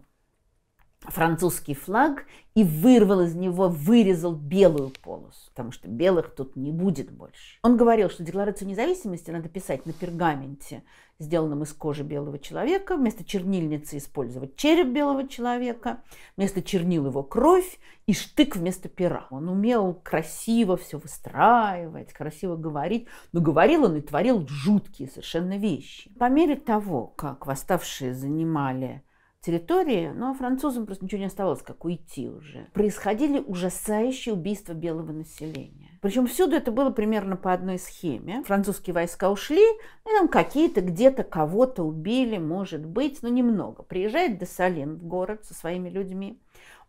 французский флаг и вырвал из него, вырезал белую полосу, потому что белых тут не будет больше. Он говорил, что Декларацию независимости надо писать на пергаменте, сделанном из кожи белого человека, вместо чернильницы использовать череп белого человека, вместо чернил его кровь и штык вместо пера. Он умел красиво все выстраивать, красиво говорить, но говорил он и творил жуткие совершенно вещи. По мере того, как восставшие занимали территории, но французам просто ничего не оставалось, как уйти уже. Происходили ужасающие убийства белого населения. Причем всюду это было примерно по одной схеме. Французские войска ушли, и там какие-то где-то кого-то убили, может быть, но немного. Приезжает Десалин в город со своими людьми.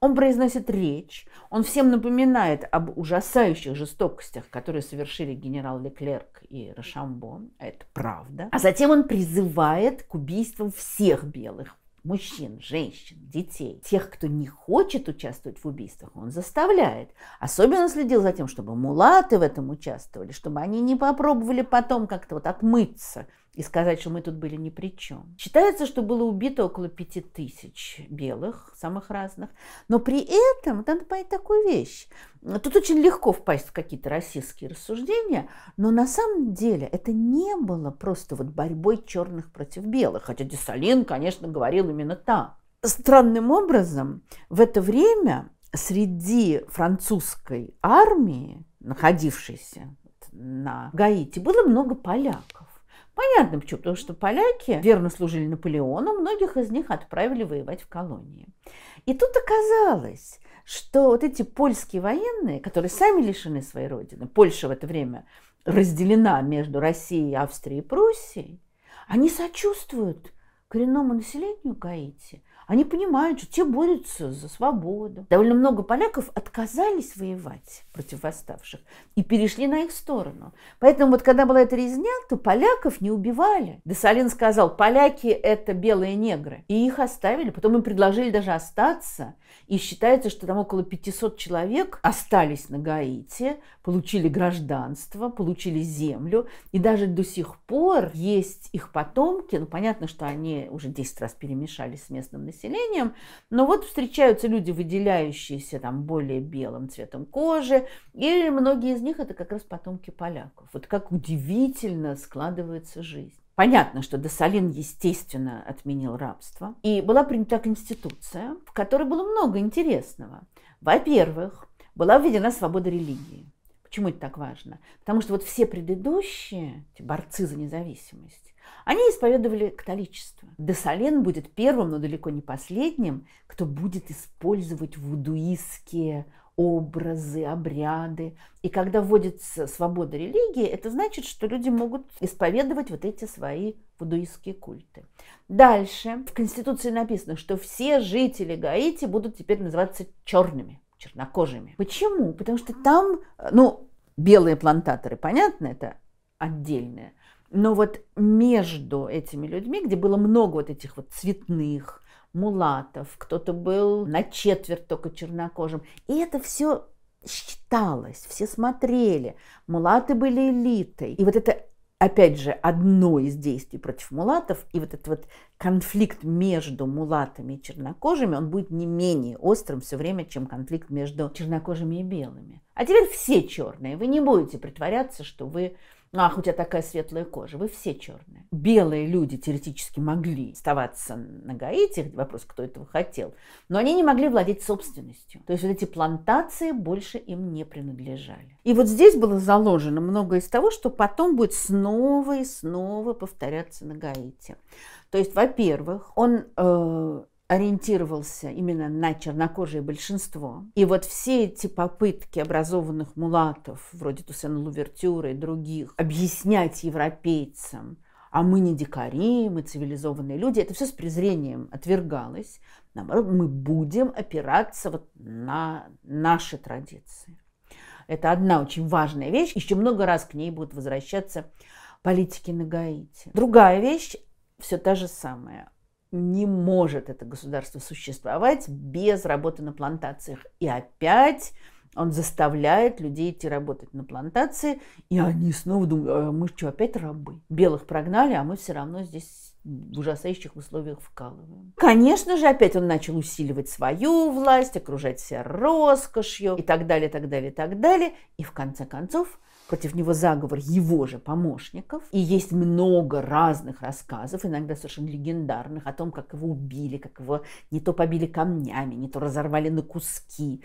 Он произносит речь, он всем напоминает об ужасающих жестокостях, которые совершили генерал Леклерк и Рошамбо. Это правда. А затем он призывает к убийствам всех белых, мужчин, женщин, детей, тех, кто не хочет участвовать в убийствах, он заставляет. Особенно следил за тем, чтобы мулаты в этом участвовали, чтобы они не попробовали потом как-то вот отмыться и сказать, что мы тут были ни при чем. Считается, что было убито около пяти тысяч белых, самых разных, но при этом, надо понять такую вещь, тут очень легко впасть в какие-то российские рассуждения, но на самом деле это не было просто вот борьбой черных против белых, хотя Десалин, конечно, говорил именно так. Странным образом в это время среди французской армии, находившейся на Гаити, было много поляков. Понятно почему, потому что поляки верно служили Наполеону, многих из них отправили воевать в колонии. И тут оказалось, что вот эти польские военные, которые сами лишены своей родины, Польша в это время разделена между Россией, Австрией и Пруссией, они сочувствуют коренному населению Гаити – они понимают, что те борются за свободу. Довольно много поляков отказались воевать против восставших и перешли на их сторону. Поэтому вот когда была эта резня, то поляков не убивали. Десалин сказал, поляки – это белые негры. И их оставили. Потом им предложили даже остаться. И считается, что там около 500 человек остались на Гаити, получили гражданство, получили землю. И даже до сих пор есть их потомки. Ну, понятно, что они уже 10 раз перемешались с местным населением населением, но вот встречаются люди, выделяющиеся там более белым цветом кожи, и многие из них это как раз потомки поляков. Вот как удивительно складывается жизнь. Понятно, что Десалин, естественно, отменил рабство. И была принята конституция, в которой было много интересного. Во-первых, была введена свобода религии. Почему это так важно? Потому что вот все предыдущие борцы за независимость, они исповедовали католичество. Десален будет первым, но далеко не последним, кто будет использовать вудуистские образы, обряды. И когда вводится свобода религии, это значит, что люди могут исповедовать вот эти свои вудуистские культы. Дальше в Конституции написано, что все жители Гаити будут теперь называться черными, чернокожими. Почему? Потому что там, ну, белые плантаторы, понятно, это отдельное. Но вот между этими людьми, где было много вот этих вот цветных, мулатов, кто-то был на четверть только чернокожим, и это все считалось, все смотрели. Мулаты были элитой. И вот это опять же, одно из действий против мулатов, и вот этот вот конфликт между мулатами и чернокожими, он будет не менее острым все время, чем конфликт между чернокожими и белыми. А теперь все черные. Вы не будете притворяться, что вы Ах, у тебя такая светлая кожа, вы все черные. Белые люди теоретически могли оставаться на Гаити, вопрос, кто этого хотел, но они не могли владеть собственностью. То есть вот эти плантации больше им не принадлежали. И вот здесь было заложено многое из того, что потом будет снова и снова повторяться на Гаити. То есть, во-первых, он э, ориентировался именно на чернокожее большинство. И вот все эти попытки образованных мулатов, вроде Туссена Лувертюра и других, объяснять европейцам, а мы не дикари, мы цивилизованные люди, это все с презрением отвергалось. Наоборот, мы будем опираться вот на наши традиции. Это одна очень важная вещь. Еще много раз к ней будут возвращаться политики на Гаити. Другая вещь все та же самая не может это государство существовать без работы на плантациях. И опять он заставляет людей идти работать на плантации, и они снова думают, а мы что, опять рабы? Белых прогнали, а мы все равно здесь в ужасающих условиях вкалываем. Конечно же, опять он начал усиливать свою власть, окружать себя роскошью и так далее, так далее, так далее. И в конце концов против него заговор его же помощников. И есть много разных рассказов, иногда совершенно легендарных, о том, как его убили, как его не то побили камнями, не то разорвали на куски.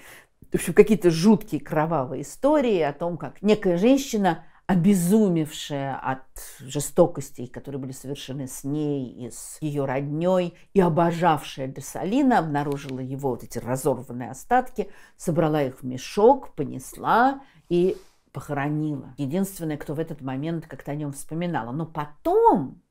В общем, какие-то жуткие кровавые истории о том, как некая женщина обезумевшая от жестокостей, которые были совершены с ней и с ее родней, и обожавшая Десалина, обнаружила его вот эти разорванные остатки, собрала их в мешок, понесла и похоронила. Единственное, кто в этот момент как-то о нем вспоминала. Но потом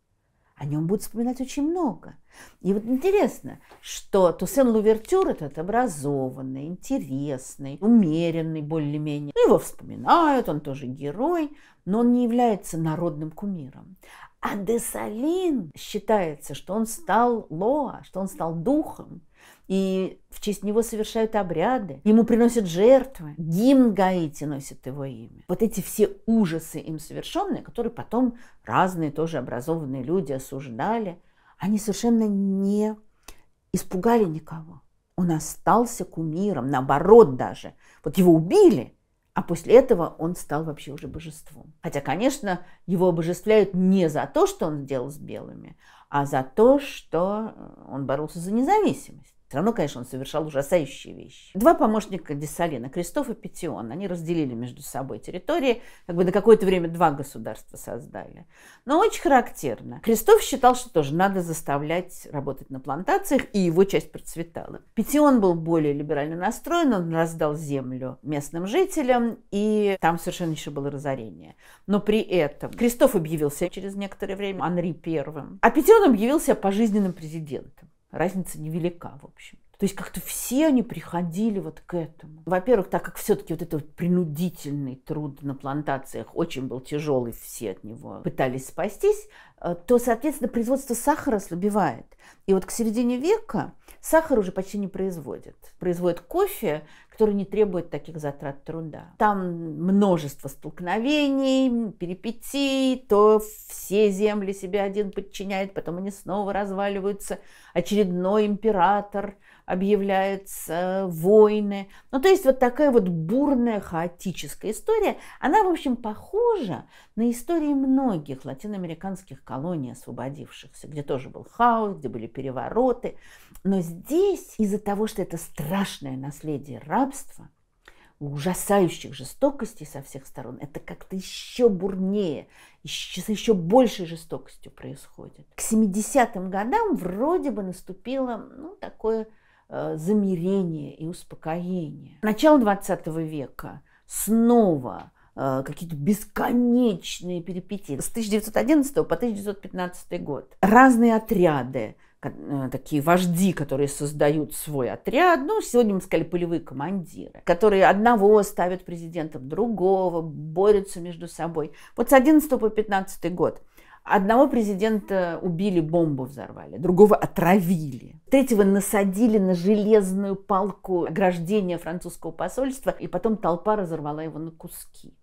о нем будут вспоминать очень много. И вот интересно, что Туссен Лувертюр этот образованный, интересный, умеренный более-менее. Ну, его вспоминают, он тоже герой, но он не является народным кумиром. А Десалин считается, что он стал Лоа, что он стал духом, и в честь него совершают обряды, ему приносят жертвы, гимн Гаити носит его имя. Вот эти все ужасы им совершенные, которые потом разные тоже образованные люди осуждали, они совершенно не испугали никого. Он остался кумиром, наоборот даже. Вот его убили, а после этого он стал вообще уже божеством. Хотя, конечно, его обожествляют не за то, что он сделал с белыми, а за то, что он боролся за независимость. Все равно, конечно, он совершал ужасающие вещи. Два помощника Дессалина, Кристоф и Петион, они разделили между собой территории, как бы на какое-то время два государства создали. Но очень характерно. Кристоф считал, что тоже надо заставлять работать на плантациях, и его часть процветала. Петион был более либерально настроен, он раздал землю местным жителям, и там совершенно еще было разорение. Но при этом Кристоф объявился через некоторое время Анри первым, а Петион объявился пожизненным президентом разница невелика, в общем. То есть как-то все они приходили вот к этому. Во-первых, так как все-таки вот этот принудительный труд на плантациях очень был тяжелый, все от него пытались спастись, э, то, соответственно, производство сахара ослабевает. И вот к середине века сахар уже почти не производят. Производят кофе, который не требует таких затрат труда. Там множество столкновений, перипетий, то все земли себе один подчиняет, потом они снова разваливаются. Очередной император – объявляются войны. Ну, то есть вот такая вот бурная, хаотическая история, она, в общем, похожа на истории многих латиноамериканских колоний, освободившихся, где тоже был хаос, где были перевороты. Но здесь из-за того, что это страшное наследие рабства, ужасающих жестокостей со всех сторон, это как-то еще бурнее, еще, с еще большей жестокостью происходит. К 70-м годам вроде бы наступило ну, такое Э, замирение и успокоение. Начало 20 века снова э, какие-то бесконечные перипетии. С 1911 по 1915 год. Разные отряды, э, такие вожди, которые создают свой отряд, ну, сегодня мы сказали полевые командиры, которые одного ставят президентом, другого, борются между собой. Вот с 11 по 15 год Одного президента убили, бомбу взорвали, другого отравили. Третьего насадили на железную палку ограждения французского посольства, и потом толпа разорвала его на куски.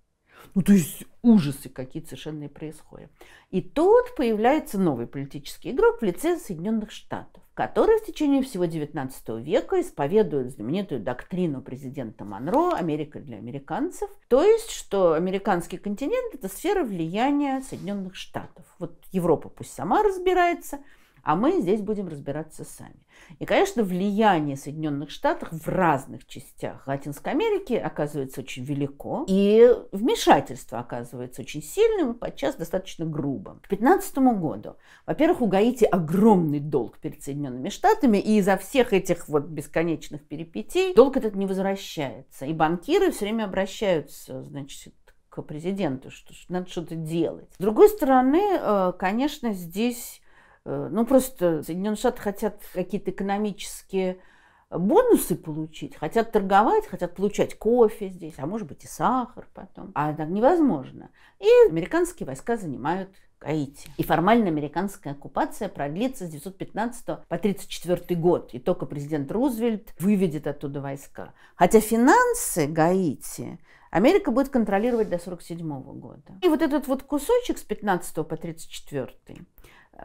Ну, то есть ужасы какие-то совершенно происходят. И тут появляется новый политический игрок в лице Соединенных Штатов, который в течение всего XIX века исповедует знаменитую доктрину президента Монро «Америка для американцев», то есть, что американский континент – это сфера влияния Соединенных Штатов. Вот Европа пусть сама разбирается – а мы здесь будем разбираться сами. И, конечно, влияние Соединенных Штатов в разных частях Латинской Америки оказывается очень велико, и вмешательство оказывается очень сильным подчас достаточно грубым. К 2015 году, во-первых, у Гаити огромный долг перед Соединенными Штатами, и из-за всех этих вот бесконечных перипетий долг этот не возвращается. И банкиры все время обращаются, значит, к президенту, что надо что-то делать. С другой стороны, э, конечно, здесь ну, просто Соединенные Штаты хотят какие-то экономические бонусы получить, хотят торговать, хотят получать кофе здесь, а может быть и сахар потом. А так невозможно. И американские войска занимают Гаити. И формально американская оккупация продлится с 1915 по 1934 год. И только президент Рузвельт выведет оттуда войска. Хотя финансы Гаити Америка будет контролировать до 1947 года. И вот этот вот кусочек с 15 по 34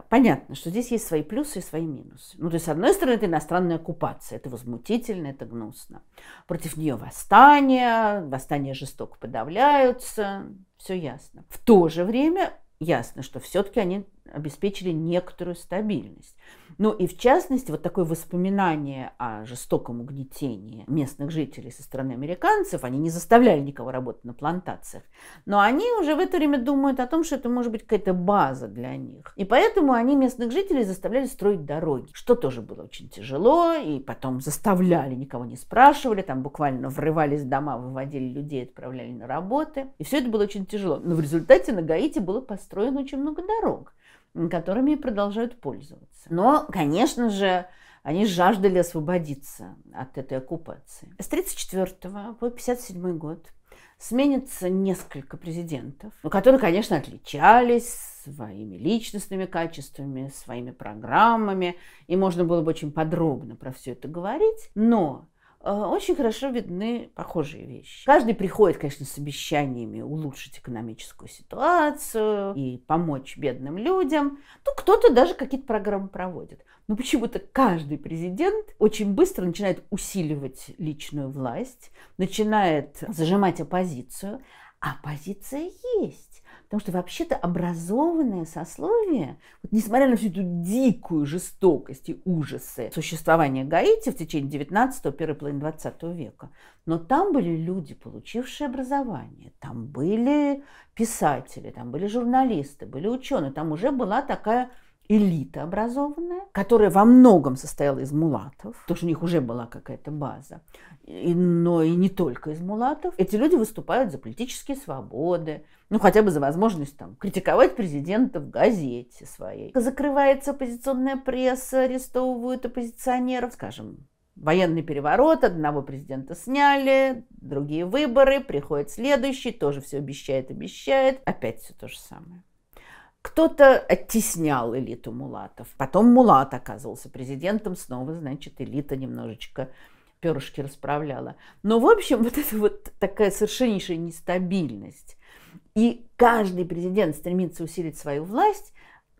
понятно, что здесь есть свои плюсы и свои минусы. Ну, то есть, с одной стороны, это иностранная оккупация, это возмутительно, это гнусно. Против нее восстание, восстания жестоко подавляются, все ясно. В то же время ясно, что все-таки они обеспечили некоторую стабильность. Ну и в частности, вот такое воспоминание о жестоком угнетении местных жителей со стороны американцев, они не заставляли никого работать на плантациях, но они уже в это время думают о том, что это может быть какая-то база для них. И поэтому они местных жителей заставляли строить дороги, что тоже было очень тяжело, и потом заставляли, никого не спрашивали, там буквально врывались в дома, выводили людей, отправляли на работы. И все это было очень тяжело. Но в результате на Гаити было построено очень много дорог которыми продолжают пользоваться. Но, конечно же, они жаждали освободиться от этой оккупации. С 1934 по 1957 год сменится несколько президентов, которые, конечно, отличались своими личностными качествами, своими программами, и можно было бы очень подробно про все это говорить, но очень хорошо видны похожие вещи. Каждый приходит, конечно, с обещаниями улучшить экономическую ситуацию и помочь бедным людям. Ну, кто-то даже какие-то программы проводит. Но почему-то каждый президент очень быстро начинает усиливать личную власть, начинает зажимать оппозицию. А оппозиция есть. Потому что вообще-то образованное сословие, вот несмотря на всю эту дикую жестокость и ужасы существования Гаити в течение 19-го, первой половины 20 века, но там были люди, получившие образование, там были писатели, там были журналисты, были ученые, там уже была такая элита образованная, которая во многом состояла из мулатов, потому что у них уже была какая-то база, и, но и не только из мулатов. Эти люди выступают за политические свободы, ну хотя бы за возможность там критиковать президента в газете своей. Закрывается оппозиционная пресса, арестовывают оппозиционеров, скажем, военный переворот, одного президента сняли, другие выборы, приходит следующий, тоже все обещает, обещает, опять все то же самое. Кто-то оттеснял элиту мулатов. Потом мулат оказывался президентом, снова, значит, элита немножечко перышки расправляла. Но, в общем, вот это вот такая совершеннейшая нестабильность. И каждый президент стремится усилить свою власть,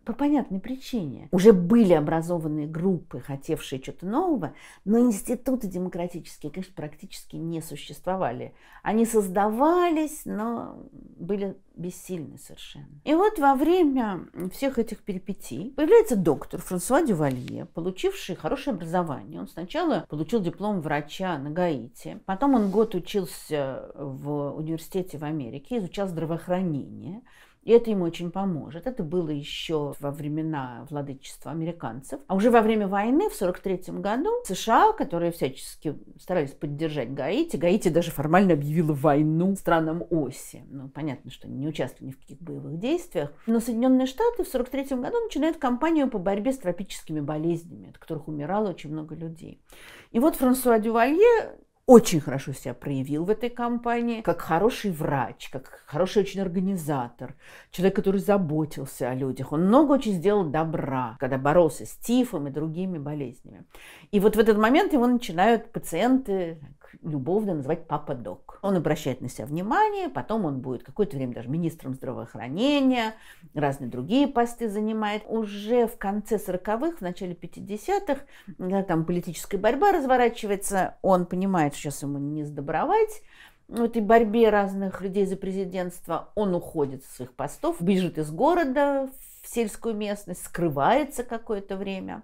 по понятной причине. Уже были образованные группы, хотевшие чего-то нового, но институты демократические, конечно, практически не существовали. Они создавались, но были бессильны совершенно. И вот во время всех этих перипетий появляется доктор Франсуа Дювалье, получивший хорошее образование. Он сначала получил диплом врача на Гаити, потом он год учился в университете в Америке, изучал здравоохранение, и это ему очень поможет. Это было еще во времена владычества американцев. А уже во время войны в 1943 году США, которые всячески старались поддержать Гаити, Гаити даже формально объявила войну странам оси. Ну, понятно, что они не участвовали ни в каких боевых действиях. Но Соединенные Штаты в 1943 году начинают кампанию по борьбе с тропическими болезнями, от которых умирало очень много людей. И вот Франсуа Дювалье очень хорошо себя проявил в этой компании, как хороший врач, как хороший очень организатор, человек, который заботился о людях. Он много очень сделал добра, когда боролся с тифом и другими болезнями. И вот в этот момент его начинают пациенты любовно называть папа док. Он обращает на себя внимание, потом он будет какое-то время даже министром здравоохранения, разные другие посты занимает. Уже в конце 40-х, в начале 50-х, когда там политическая борьба разворачивается, он понимает, что сейчас ему не сдобровать, в этой борьбе разных людей за президентство, он уходит с своих постов, бежит из города в сельскую местность, скрывается какое-то время.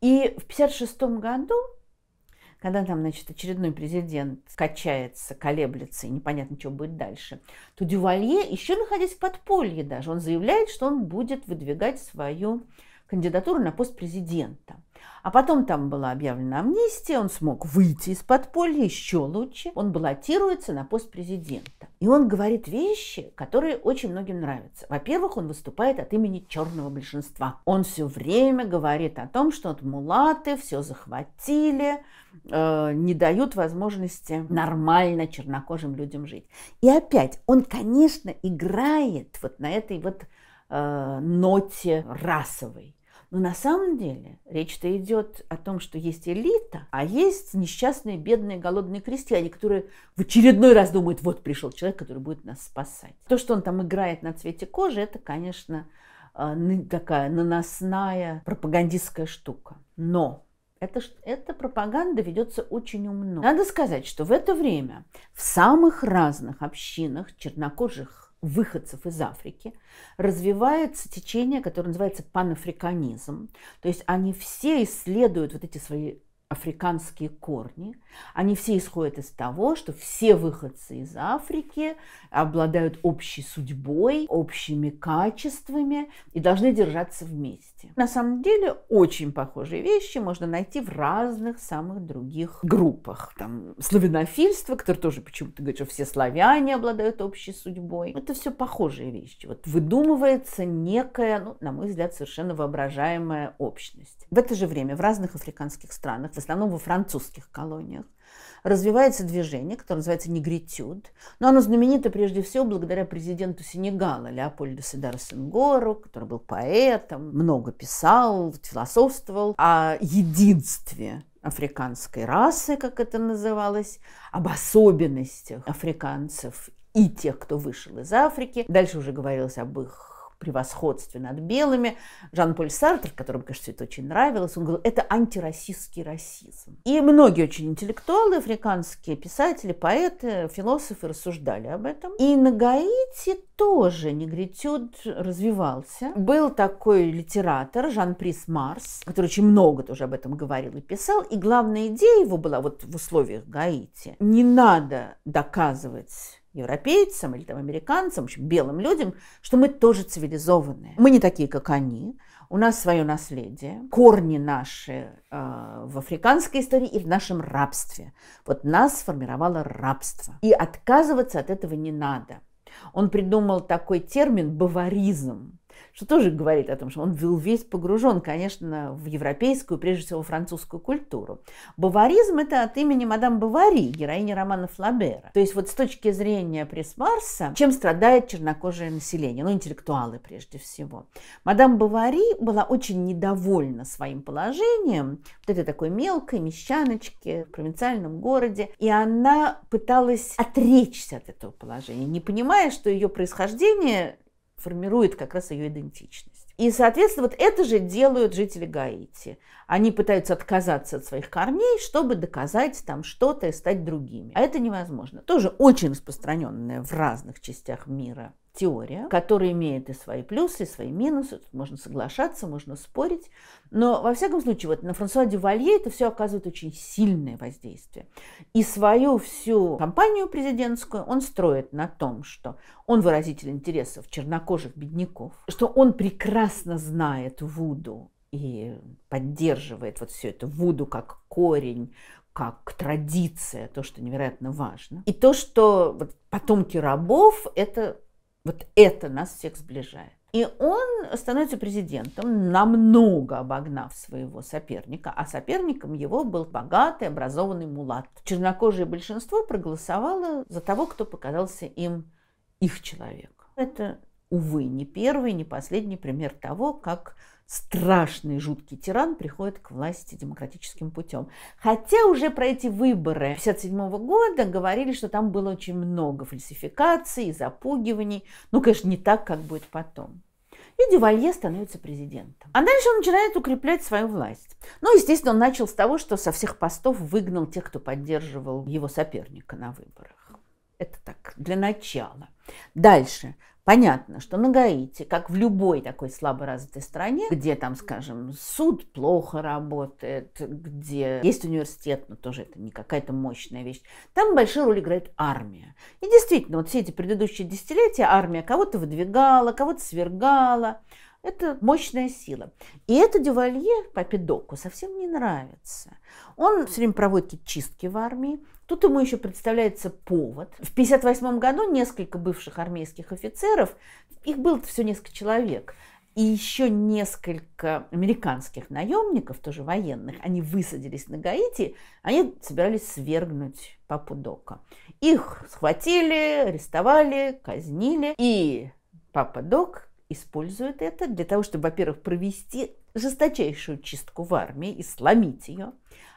И в 1956 году когда там, значит, очередной президент качается, колеблется, и непонятно, что будет дальше, то Дювалье, еще находясь в подполье даже, он заявляет, что он будет выдвигать свою кандидатуру на пост президента. А потом там была объявлена амнистия, он смог выйти из подполья еще лучше. Он баллотируется на пост президента. И он говорит вещи, которые очень многим нравятся. Во-первых, он выступает от имени черного большинства. Он все время говорит о том, что вот мулаты все захватили, э, не дают возможности нормально чернокожим людям жить. И опять, он, конечно, играет вот на этой вот э, ноте расовой. Но на самом деле речь-то идет о том, что есть элита, а есть несчастные, бедные, голодные крестьяне, которые в очередной раз думают, вот пришел человек, который будет нас спасать. То, что он там играет на цвете кожи, это, конечно, такая наносная пропагандистская штука. Но это, эта пропаганда ведется очень умно. Надо сказать, что в это время в самых разных общинах чернокожих выходцев из Африки развивается течение, которое называется панафриканизм. То есть они все исследуют вот эти свои африканские корни. Они все исходят из того, что все выходцы из Африки обладают общей судьбой, общими качествами и должны держаться вместе. На самом деле очень похожие вещи можно найти в разных самых других группах. Там славянофильство, которое тоже почему-то говорит, что все славяне обладают общей судьбой. Это все похожие вещи. Вот выдумывается некая, ну, на мой взгляд, совершенно воображаемая общность. В это же время в разных африканских странах, основном во французских колониях, развивается движение, которое называется негритюд. Но оно знаменито прежде всего благодаря президенту Сенегала Леопольду Седар Сенгору, который был поэтом, много писал, философствовал о единстве африканской расы, как это называлось, об особенностях африканцев и тех, кто вышел из Африки. Дальше уже говорилось об их превосходстве над белыми. Жан-Поль Сартр, которому, конечно, все это очень нравилось, он говорил, это антироссийский расизм. И многие очень интеллектуалы, африканские писатели, поэты, философы рассуждали об этом. И на Гаити тоже негритюд развивался. Был такой литератор Жан-Прис Марс, который очень много тоже об этом говорил и писал. И главная идея его была вот в условиях Гаити. Не надо доказывать европейцам или там американцам, в общем, белым людям, что мы тоже цивилизованные. Мы не такие, как они. У нас свое наследие, корни наши э, в африканской истории и в нашем рабстве. Вот нас сформировало рабство. И отказываться от этого не надо. Он придумал такой термин «баваризм», что тоже говорит о том, что он был весь погружен, конечно, в европейскую, прежде всего французскую культуру. Баваризм – это от имени мадам Бавари, героини романа Флабера. То есть вот с точки зрения Пресс-Марса, чем страдает чернокожее население, ну, интеллектуалы прежде всего. Мадам Бавари была очень недовольна своим положением, вот этой такой мелкой мещаночки в провинциальном городе, и она пыталась отречься от этого положения, не понимая, что ее происхождение формирует как раз ее идентичность. И, соответственно, вот это же делают жители Гаити. Они пытаются отказаться от своих корней, чтобы доказать там что-то и стать другими. А это невозможно. Тоже очень распространенная в разных частях мира теория, которая имеет и свои плюсы, и свои минусы. Тут можно соглашаться, можно спорить. Но, во всяком случае, вот на Франсуа Дювалье это все оказывает очень сильное воздействие. И свою всю кампанию президентскую он строит на том, что он выразитель интересов чернокожих бедняков, что он прекрасно знает Вуду и поддерживает вот все это Вуду как корень, как традиция, то, что невероятно важно. И то, что вот потомки рабов, это вот это нас всех сближает. И он становится президентом, намного обогнав своего соперника, а соперником его был богатый, образованный мулат. Чернокожее большинство проголосовало за того, кто показался им их человек. Это, увы, не первый, не последний пример того, как страшный, жуткий тиран приходит к власти демократическим путем. Хотя уже про эти выборы 1957 года говорили, что там было очень много фальсификаций запугиваний. Ну, конечно, не так, как будет потом. И Дювалье становится президентом. А дальше он начинает укреплять свою власть. Ну, естественно, он начал с того, что со всех постов выгнал тех, кто поддерживал его соперника на выборах. Это так, для начала. Дальше. Понятно, что на Гаити, как в любой такой слабо развитой стране, где там, скажем, суд плохо работает, где есть университет, но тоже это не какая-то мощная вещь, там большую роль играет армия. И действительно, вот все эти предыдущие десятилетия армия кого-то выдвигала, кого-то свергала. Это мощная сила. И это Дювалье папе Доку совсем не нравится. Он все время проводит чистки в армии, Тут ему еще представляется повод. В 1958 году несколько бывших армейских офицеров, их было всего несколько человек, и еще несколько американских наемников, тоже военных, они высадились на Гаити, они собирались свергнуть Папу Дока. Их схватили, арестовали, казнили, и Папа Док использует это для того, чтобы, во-первых, провести жесточайшую чистку в армии и сломить ее,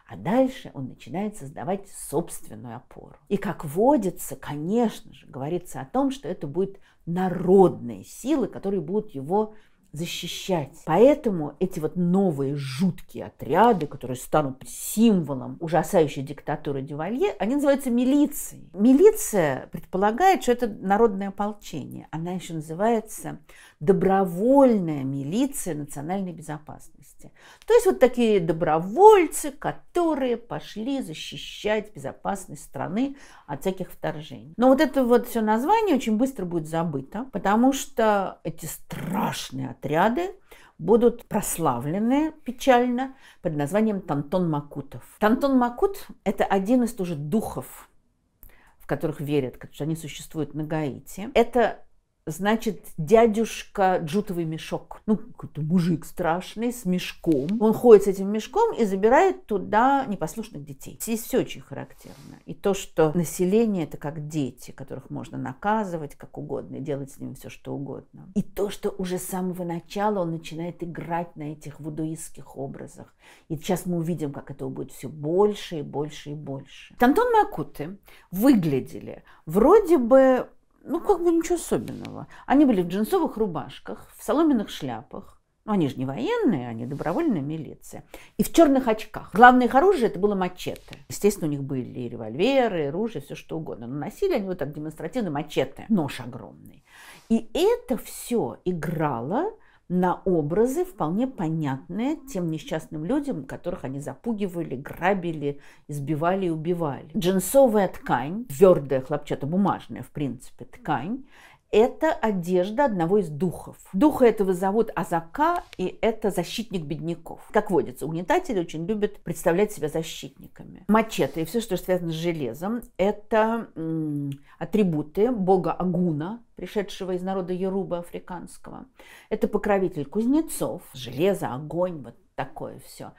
а дальше он начинает создавать собственную опору. И как водится, конечно же, говорится о том, что это будет народные силы, которые будут его защищать. Поэтому эти вот новые жуткие отряды, которые станут символом ужасающей диктатуры Дювалье, они называются милицией. Милиция предполагает, что это народное ополчение. Она еще называется добровольная милиция национальной безопасности. То есть вот такие добровольцы, которые пошли защищать безопасность страны от всяких вторжений. Но вот это вот все название очень быстро будет забыто, потому что эти страшные отряды будут прославлены печально под названием Тантон Макутов. Тантон Макут – это один из тоже духов, в которых верят, что они существуют на Гаити. Это значит, дядюшка джутовый мешок. Ну, какой-то мужик страшный с мешком. Он ходит с этим мешком и забирает туда непослушных детей. Здесь все очень характерно. И то, что население это как дети, которых можно наказывать как угодно и делать с ними все, что угодно. И то, что уже с самого начала он начинает играть на этих вудуистских образах. И сейчас мы увидим, как этого будет все больше и больше и больше. Тантон Макуты выглядели вроде бы ну, как бы ничего особенного. Они были в джинсовых рубашках, в соломенных шляпах. Ну, они же не военные, они добровольная милиция. И в черных очках. Главное их оружие это было мачете. Естественно, у них были и револьверы, и оружие, все что угодно. Но носили они вот так демонстративно мачете. Нож огромный. И это все играло на образы, вполне понятные тем несчастным людям, которых они запугивали, грабили, избивали и убивали. Джинсовая ткань, твердая хлопчатобумажная, в принципе, ткань, это одежда одного из духов. Духа этого зовут Азака, и это защитник бедняков. Как водится, угнетатели очень любят представлять себя защитниками. Мачете и все, что связано с железом, это м, атрибуты бога Агуна, пришедшего из народа Яруба африканского. Это покровитель кузнецов, железо, огонь, вот такое все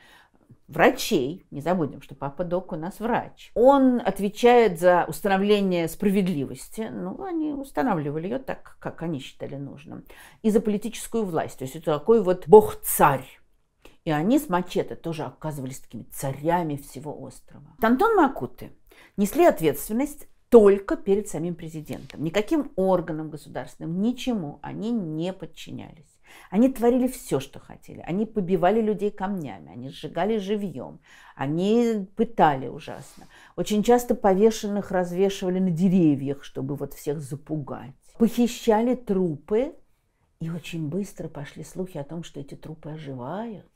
врачей, не забудем, что папа Док у нас врач, он отвечает за установление справедливости, ну, они устанавливали ее так, как они считали нужным, и за политическую власть, то есть это такой вот бог-царь. И они с Мачете тоже оказывались такими царями всего острова. Тантон Макуты несли ответственность только перед самим президентом. Никаким органам государственным, ничему они не подчинялись. Они творили все, что хотели. Они побивали людей камнями, они сжигали живьем, они пытали ужасно. Очень часто повешенных развешивали на деревьях, чтобы вот всех запугать. Похищали трупы, и очень быстро пошли слухи о том, что эти трупы оживают.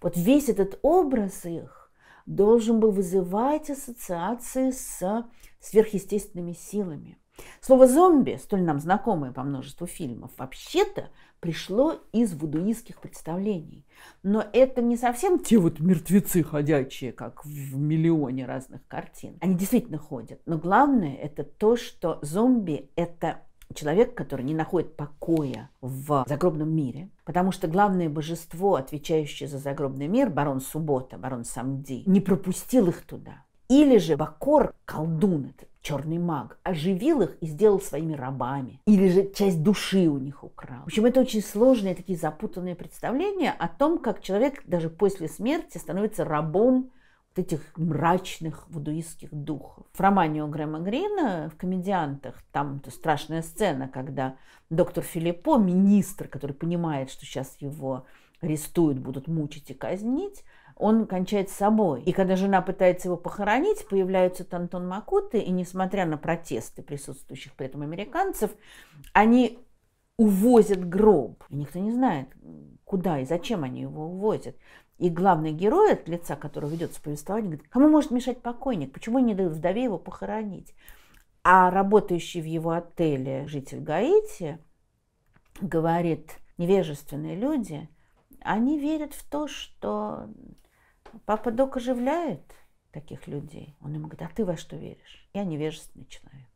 Вот весь этот образ их должен был вызывать ассоциации с сверхъестественными силами. Слово «зомби», столь нам знакомое по множеству фильмов, вообще-то пришло из вудуистских представлений. Но это не совсем те вот мертвецы ходячие, как в миллионе разных картин. Они действительно ходят. Но главное это то, что зомби – это человек, который не находит покоя в загробном мире, потому что главное божество, отвечающее за загробный мир, барон Суббота, барон Самди, не пропустил их туда. Или же Бакор, колдун, этот черный маг, оживил их и сделал своими рабами. Или же часть души у них украл. В общем, это очень сложные такие запутанные представления о том, как человек даже после смерти становится рабом вот этих мрачных вудуистских духов. В романе у Грэма Грина в «Комедиантах» там страшная сцена, когда доктор Филиппо, министр, который понимает, что сейчас его арестуют, будут мучить и казнить, он кончает с собой. И когда жена пытается его похоронить, появляются Тантон Макуты, и несмотря на протесты присутствующих при этом американцев, они увозят гроб. И никто не знает, куда и зачем они его увозят. И главный герой, от лица которого ведется повествование, говорит, кому может мешать покойник? Почему не дают вдове его похоронить? А работающий в его отеле житель Гаити говорит, невежественные люди, они верят в то, что Папа Док оживляет таких людей. Он ему говорит, а ты во что веришь? Я невежественный человек.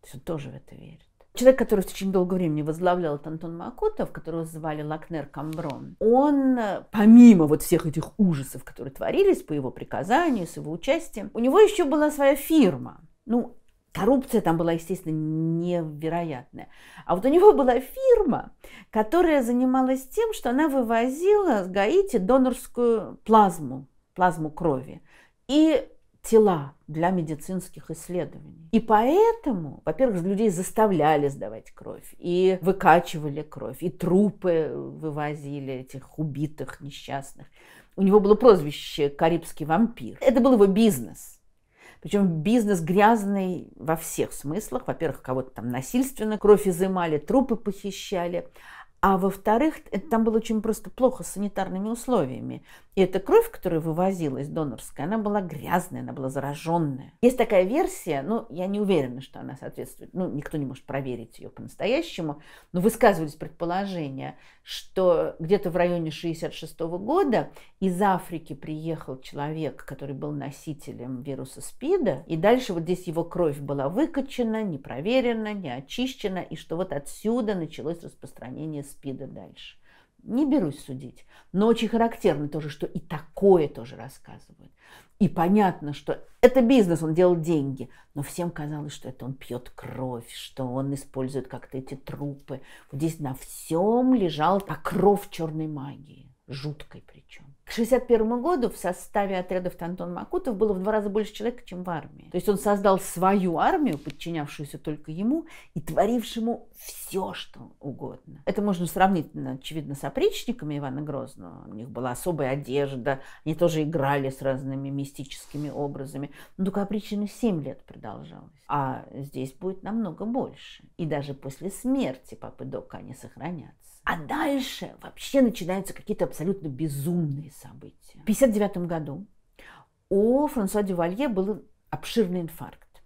То есть он тоже в это верит. Человек, который в течение долгого времени возглавлял Антон Макутов, которого звали Лакнер Камброн, он, помимо вот всех этих ужасов, которые творились по его приказанию, с его участием, у него еще была своя фирма. Ну, Коррупция там была, естественно, невероятная. А вот у него была фирма, которая занималась тем, что она вывозила с Гаити донорскую плазму, плазму крови. И тела для медицинских исследований. И поэтому, во-первых, людей заставляли сдавать кровь, и выкачивали кровь, и трупы вывозили этих убитых несчастных. У него было прозвище «Карибский вампир». Это был его бизнес. Причем бизнес грязный во всех смыслах. Во-первых, кого-то там насильственно кровь изымали, трупы похищали. А во-вторых, там было очень просто плохо с санитарными условиями. И эта кровь, которая вывозилась, донорская, она была грязная, она была зараженная. Есть такая версия, ну, я не уверена, что она соответствует, ну, никто не может проверить ее по-настоящему, но высказывались предположения, что где-то в районе 66 года из Африки приехал человек, который был носителем вируса СПИДа, и дальше вот здесь его кровь была выкачана, не проверена, не очищена, и что вот отсюда началось распространение СПИДа дальше. Не берусь судить. Но очень характерно тоже, что и такое тоже рассказывают. И понятно, что это бизнес, он делал деньги. Но всем казалось, что это он пьет кровь, что он использует как-то эти трупы. Вот здесь на всем лежал покров черной магии. Жуткой причем. К 1961 году в составе отрядов Антон Макутов было в два раза больше человек, чем в армии. То есть он создал свою армию, подчинявшуюся только ему и творившему все, что угодно. Это можно сравнить, очевидно, с опричниками Ивана Грозного. У них была особая одежда, они тоже играли с разными мистическими образами. Но только опричнина 7 лет продолжалось. А здесь будет намного больше. И даже после смерти Папы Дока они сохранятся. А дальше вообще начинаются какие-то абсолютно безумные события. В 1959 году у Франсуа Дювалье был обширный инфаркт.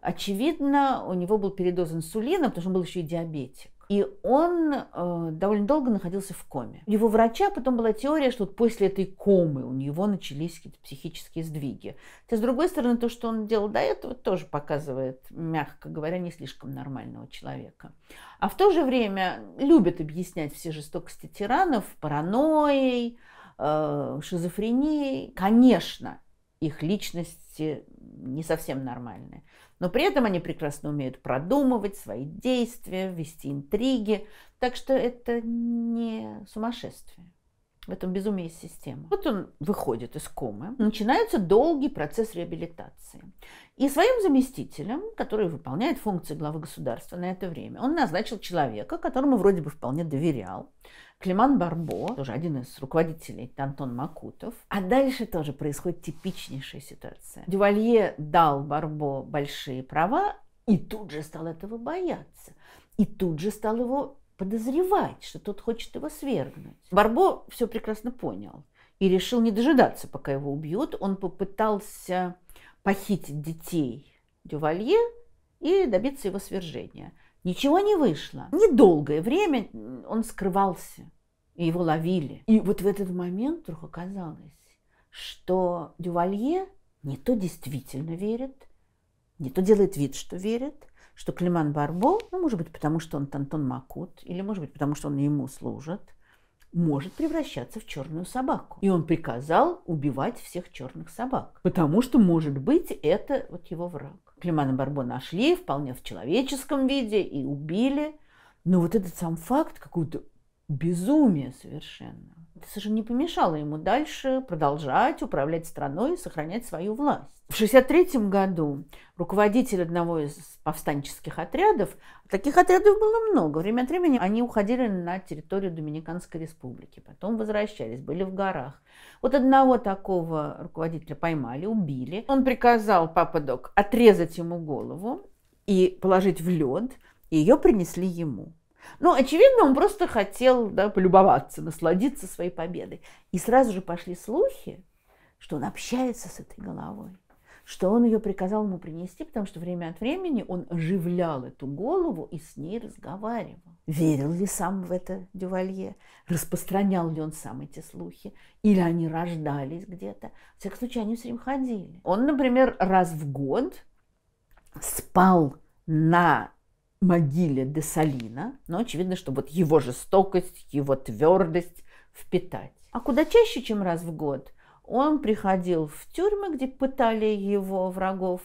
Очевидно, у него был передоз инсулина, потому что он был еще и диабетик. И он э, довольно долго находился в коме. У его врача потом была теория, что вот после этой комы у него начались какие-то психические сдвиги. Хотя, с другой стороны, то, что он делал до этого, тоже показывает, мягко говоря, не слишком нормального человека. А в то же время любят объяснять все жестокости тиранов паранойей, э, шизофренией. Конечно, их личности не совсем нормальные. Но при этом они прекрасно умеют продумывать свои действия, вести интриги. Так что это не сумасшествие. В этом безумии есть система. Вот он выходит из комы. Начинается долгий процесс реабилитации. И своим заместителем, который выполняет функции главы государства на это время, он назначил человека, которому вроде бы вполне доверял. Климан Барбо, тоже один из руководителей Антон Макутов. А дальше тоже происходит типичнейшая ситуация. Дювалье дал Барбо большие права и тут же стал этого бояться. И тут же стал его подозревать, что тот хочет его свергнуть. Барбо все прекрасно понял и решил не дожидаться, пока его убьют. Он попытался похитить детей Дювалье и добиться его свержения – Ничего не вышло. Недолгое время он скрывался, и его ловили. И вот в этот момент вдруг оказалось, что Дювалье не то действительно верит, не то делает вид, что верит, что Климан Барбо, ну, может быть, потому что он Тантон Макут, или, может быть, потому что он ему служит, может превращаться в черную собаку. И он приказал убивать всех черных собак, потому что, может быть, это вот его враг. Климана Барбо нашли вполне в человеческом виде и убили. Но вот этот сам факт, какое-то безумие совершенно, это совершенно не помешало ему дальше продолжать управлять страной и сохранять свою власть. В 1963 году руководитель одного из повстанческих отрядов, таких отрядов было много, время от времени они уходили на территорию Доминиканской республики, потом возвращались, были в горах. Вот одного такого руководителя поймали, убили. Он приказал Папа Док отрезать ему голову и положить в лед, и ее принесли ему. Ну, очевидно, он просто хотел да, полюбоваться, насладиться своей победой. И сразу же пошли слухи, что он общается с этой головой что он ее приказал ему принести, потому что время от времени он оживлял эту голову и с ней разговаривал. Верил ли сам в это Дювалье? Распространял ли он сам эти слухи? Или они рождались где-то? В всяком случае, они все время ходили. Он, например, раз в год спал на могиле Десалина, но очевидно, что вот его жестокость, его твердость впитать. А куда чаще, чем раз в год – он приходил в тюрьмы, где пытали его врагов,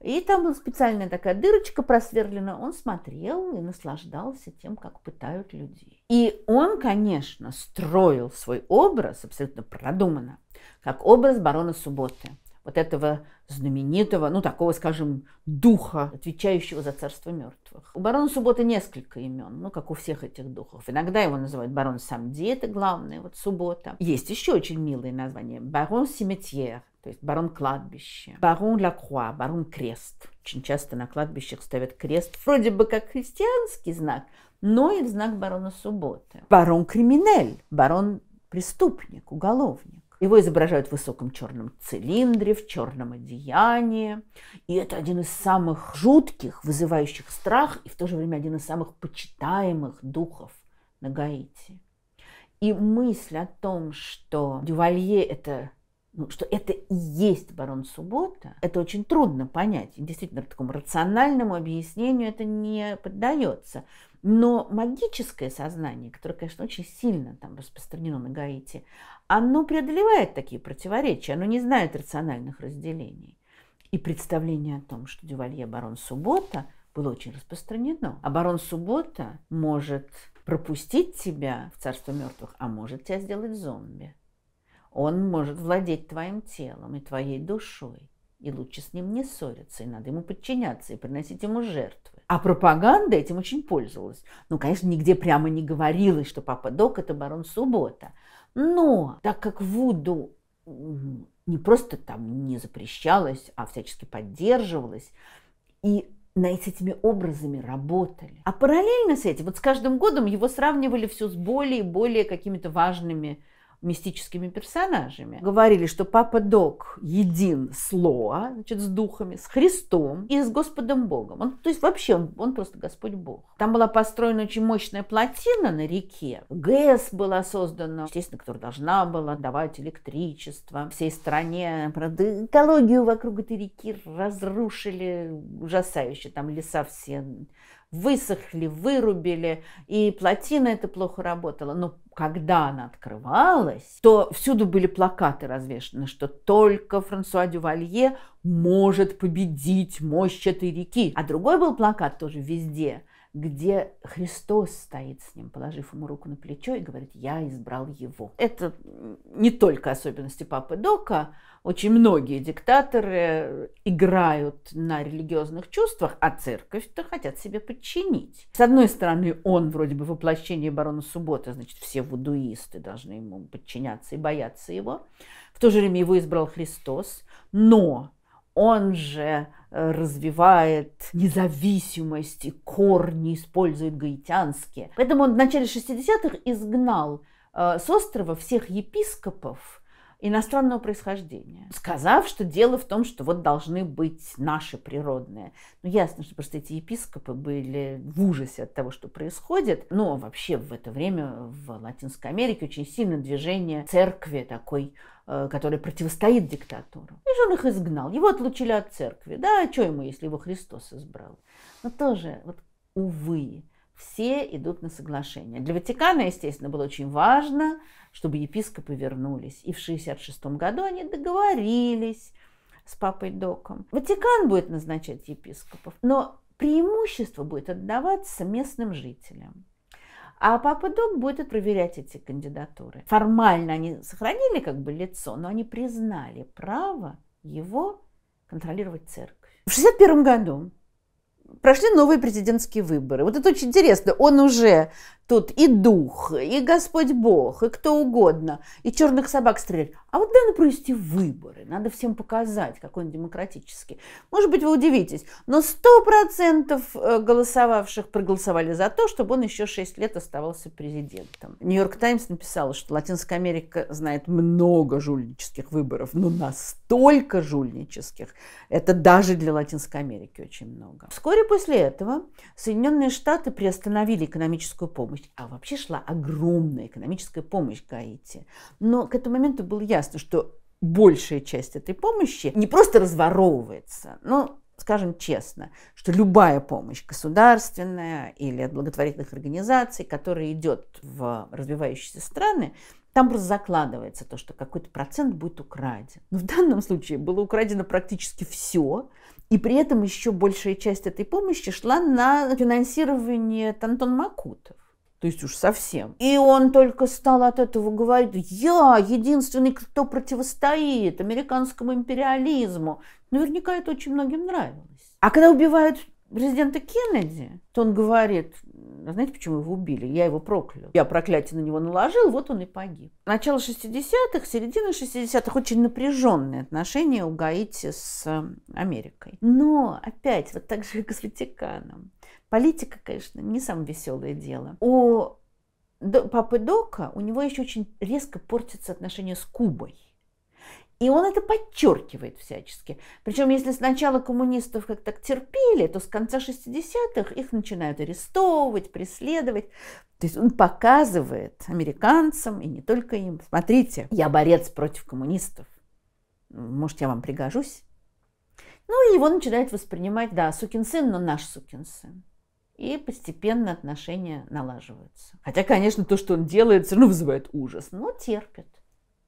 и там была специальная такая дырочка просверлена. Он смотрел и наслаждался тем, как пытают людей. И он, конечно, строил свой образ абсолютно продуманно, как образ барона Субботы. Вот этого знаменитого, ну, такого, скажем, духа, отвечающего за царство мертвых. У барона Субботы несколько имен, ну, как у всех этих духов. Иногда его называют барон Самди, это главное, вот Суббота. Есть еще очень милые названия. Барон Симитьер, то есть барон кладбище, барон Лакруа, барон крест. Очень часто на кладбищах ставят крест, вроде бы как христианский знак, но и знак барона Субботы. Барон криминель, барон преступник, уголовник. Его изображают в высоком черном цилиндре, в черном одеянии. И это один из самых жутких, вызывающих страх, и в то же время один из самых почитаемых духов на Гаити. И мысль о том, что Дювалье это ну, что это и есть барон Суббота, это очень трудно понять. Действительно, такому рациональному объяснению это не поддается. Но магическое сознание, которое, конечно, очень сильно там распространено на Гаити, оно преодолевает такие противоречия, оно не знает рациональных разделений. И представление о том, что Дювалье барон Суббота было очень распространено. А барон Суббота может пропустить тебя в царство мертвых, а может тебя сделать зомби. Он может владеть твоим телом и твоей душой. И лучше с ним не ссориться, и надо ему подчиняться, и приносить ему жертвы. А пропаганда этим очень пользовалась. Ну, конечно, нигде прямо не говорилось, что Папа Док – это барон Суббота. Но так как Вуду не просто там не запрещалось, а всячески поддерживалось, и на с этими образами работали. А параллельно с этим, вот с каждым годом его сравнивали все с более и более какими-то важными мистическими персонажами. Говорили, что Папа Док един с Лоа, значит, с духами, с Христом и с Господом Богом. Он, то есть вообще он, он просто Господь Бог. Там была построена очень мощная плотина на реке. ГЭС была создана, естественно, которая должна была давать электричество всей стране. Правда, экологию вокруг этой реки разрушили ужасающе. Там леса все высохли, вырубили, и плотина это плохо работала. Но когда она открывалась, то всюду были плакаты развешаны, что только Франсуа Дювалье может победить мощь этой реки. А другой был плакат тоже везде, где Христос стоит с ним, положив ему руку на плечо и говорит, я избрал его. Это не только особенности Папы Дока, очень многие диктаторы играют на религиозных чувствах, а церковь-то хотят себе подчинить. С одной стороны, он вроде бы воплощение барона Суббота, значит, все вудуисты должны ему подчиняться и бояться его. В то же время его избрал Христос, но он же развивает независимость и корни использует гаитянские. Поэтому он в начале 60-х изгнал э, с острова всех епископов, иностранного происхождения, сказав, что дело в том, что вот должны быть наши природные. Ну, ясно, что просто эти епископы были в ужасе от того, что происходит. Но вообще в это время в Латинской Америке очень сильно движение церкви такой, э, который противостоит диктатуру. И же он их изгнал. Его отлучили от церкви. Да, а что ему, если его Христос избрал? Но тоже, вот, увы, все идут на соглашение. Для Ватикана, естественно, было очень важно, чтобы епископы вернулись. И в 1966 году они договорились с папой Доком. Ватикан будет назначать епископов, но преимущество будет отдаваться местным жителям. А папа Док будет проверять эти кандидатуры. Формально они сохранили как бы лицо, но они признали право его контролировать церковь. В 1961 году прошли новые президентские выборы. Вот это очень интересно. Он уже тут и дух, и Господь Бог, и кто угодно, и черных собак стрелять. А вот надо провести выборы, надо всем показать, какой он демократический. Может быть, вы удивитесь, но сто процентов э, голосовавших проголосовали за то, чтобы он еще шесть лет оставался президентом. Нью-Йорк Таймс написал, что Латинская Америка знает много жульнических выборов, но настолько жульнических, это даже для Латинской Америки очень много. Вскоре после этого Соединенные Штаты приостановили экономическую помощь помощь, а вообще шла огромная экономическая помощь Гаити. Но к этому моменту было ясно, что большая часть этой помощи не просто разворовывается, но скажем честно, что любая помощь государственная или от благотворительных организаций, которая идет в развивающиеся страны, там просто закладывается то, что какой-то процент будет украден. Но в данном случае было украдено практически все, и при этом еще большая часть этой помощи шла на финансирование Тантон Макутов. То есть уж совсем. И он только стал от этого говорить, я единственный, кто противостоит американскому империализму. Наверняка это очень многим нравилось. А когда убивают президента Кеннеди, то он говорит, знаете, почему его убили? Я его проклял. Я проклятие на него наложил, вот он и погиб. Начало 60-х, середина 60-х очень напряженные отношения у Гаити с Америкой. Но опять, вот так же, и с Ватиканом. Политика, конечно, не самое веселое дело. У папы Дока у него еще очень резко портятся отношения с Кубой. И он это подчеркивает всячески. Причем, если сначала коммунистов как так терпели, то с конца 60-х их начинают арестовывать, преследовать. То есть он показывает американцам, и не только им, смотрите, я борец против коммунистов. Может, я вам пригожусь? Ну, и его начинают воспринимать, да, сукин сын, но наш сукин сын. И постепенно отношения налаживаются. Хотя, конечно, то, что он делает, все равно вызывает ужас, но терпит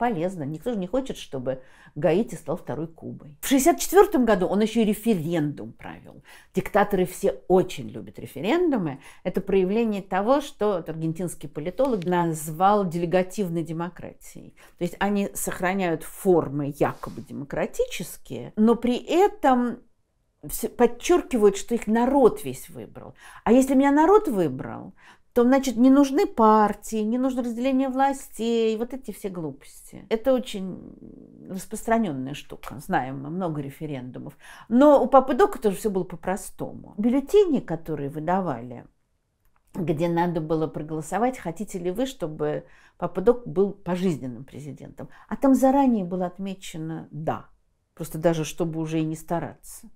полезно. Никто же не хочет, чтобы Гаити стал второй Кубой. В 1964 году он еще и референдум провел. Диктаторы все очень любят референдумы. Это проявление того, что аргентинский политолог назвал делегативной демократией. То есть они сохраняют формы якобы демократические, но при этом подчеркивают, что их народ весь выбрал. А если меня народ выбрал, то, значит, не нужны партии, не нужно разделение властей, вот эти все глупости. Это очень распространенная штука, знаем мы, много референдумов. Но у Папы Дока тоже все было по-простому. Бюллетени, которые выдавали, где надо было проголосовать, хотите ли вы, чтобы Папа Док был пожизненным президентом. А там заранее было отмечено «да». Просто даже чтобы уже и не стараться.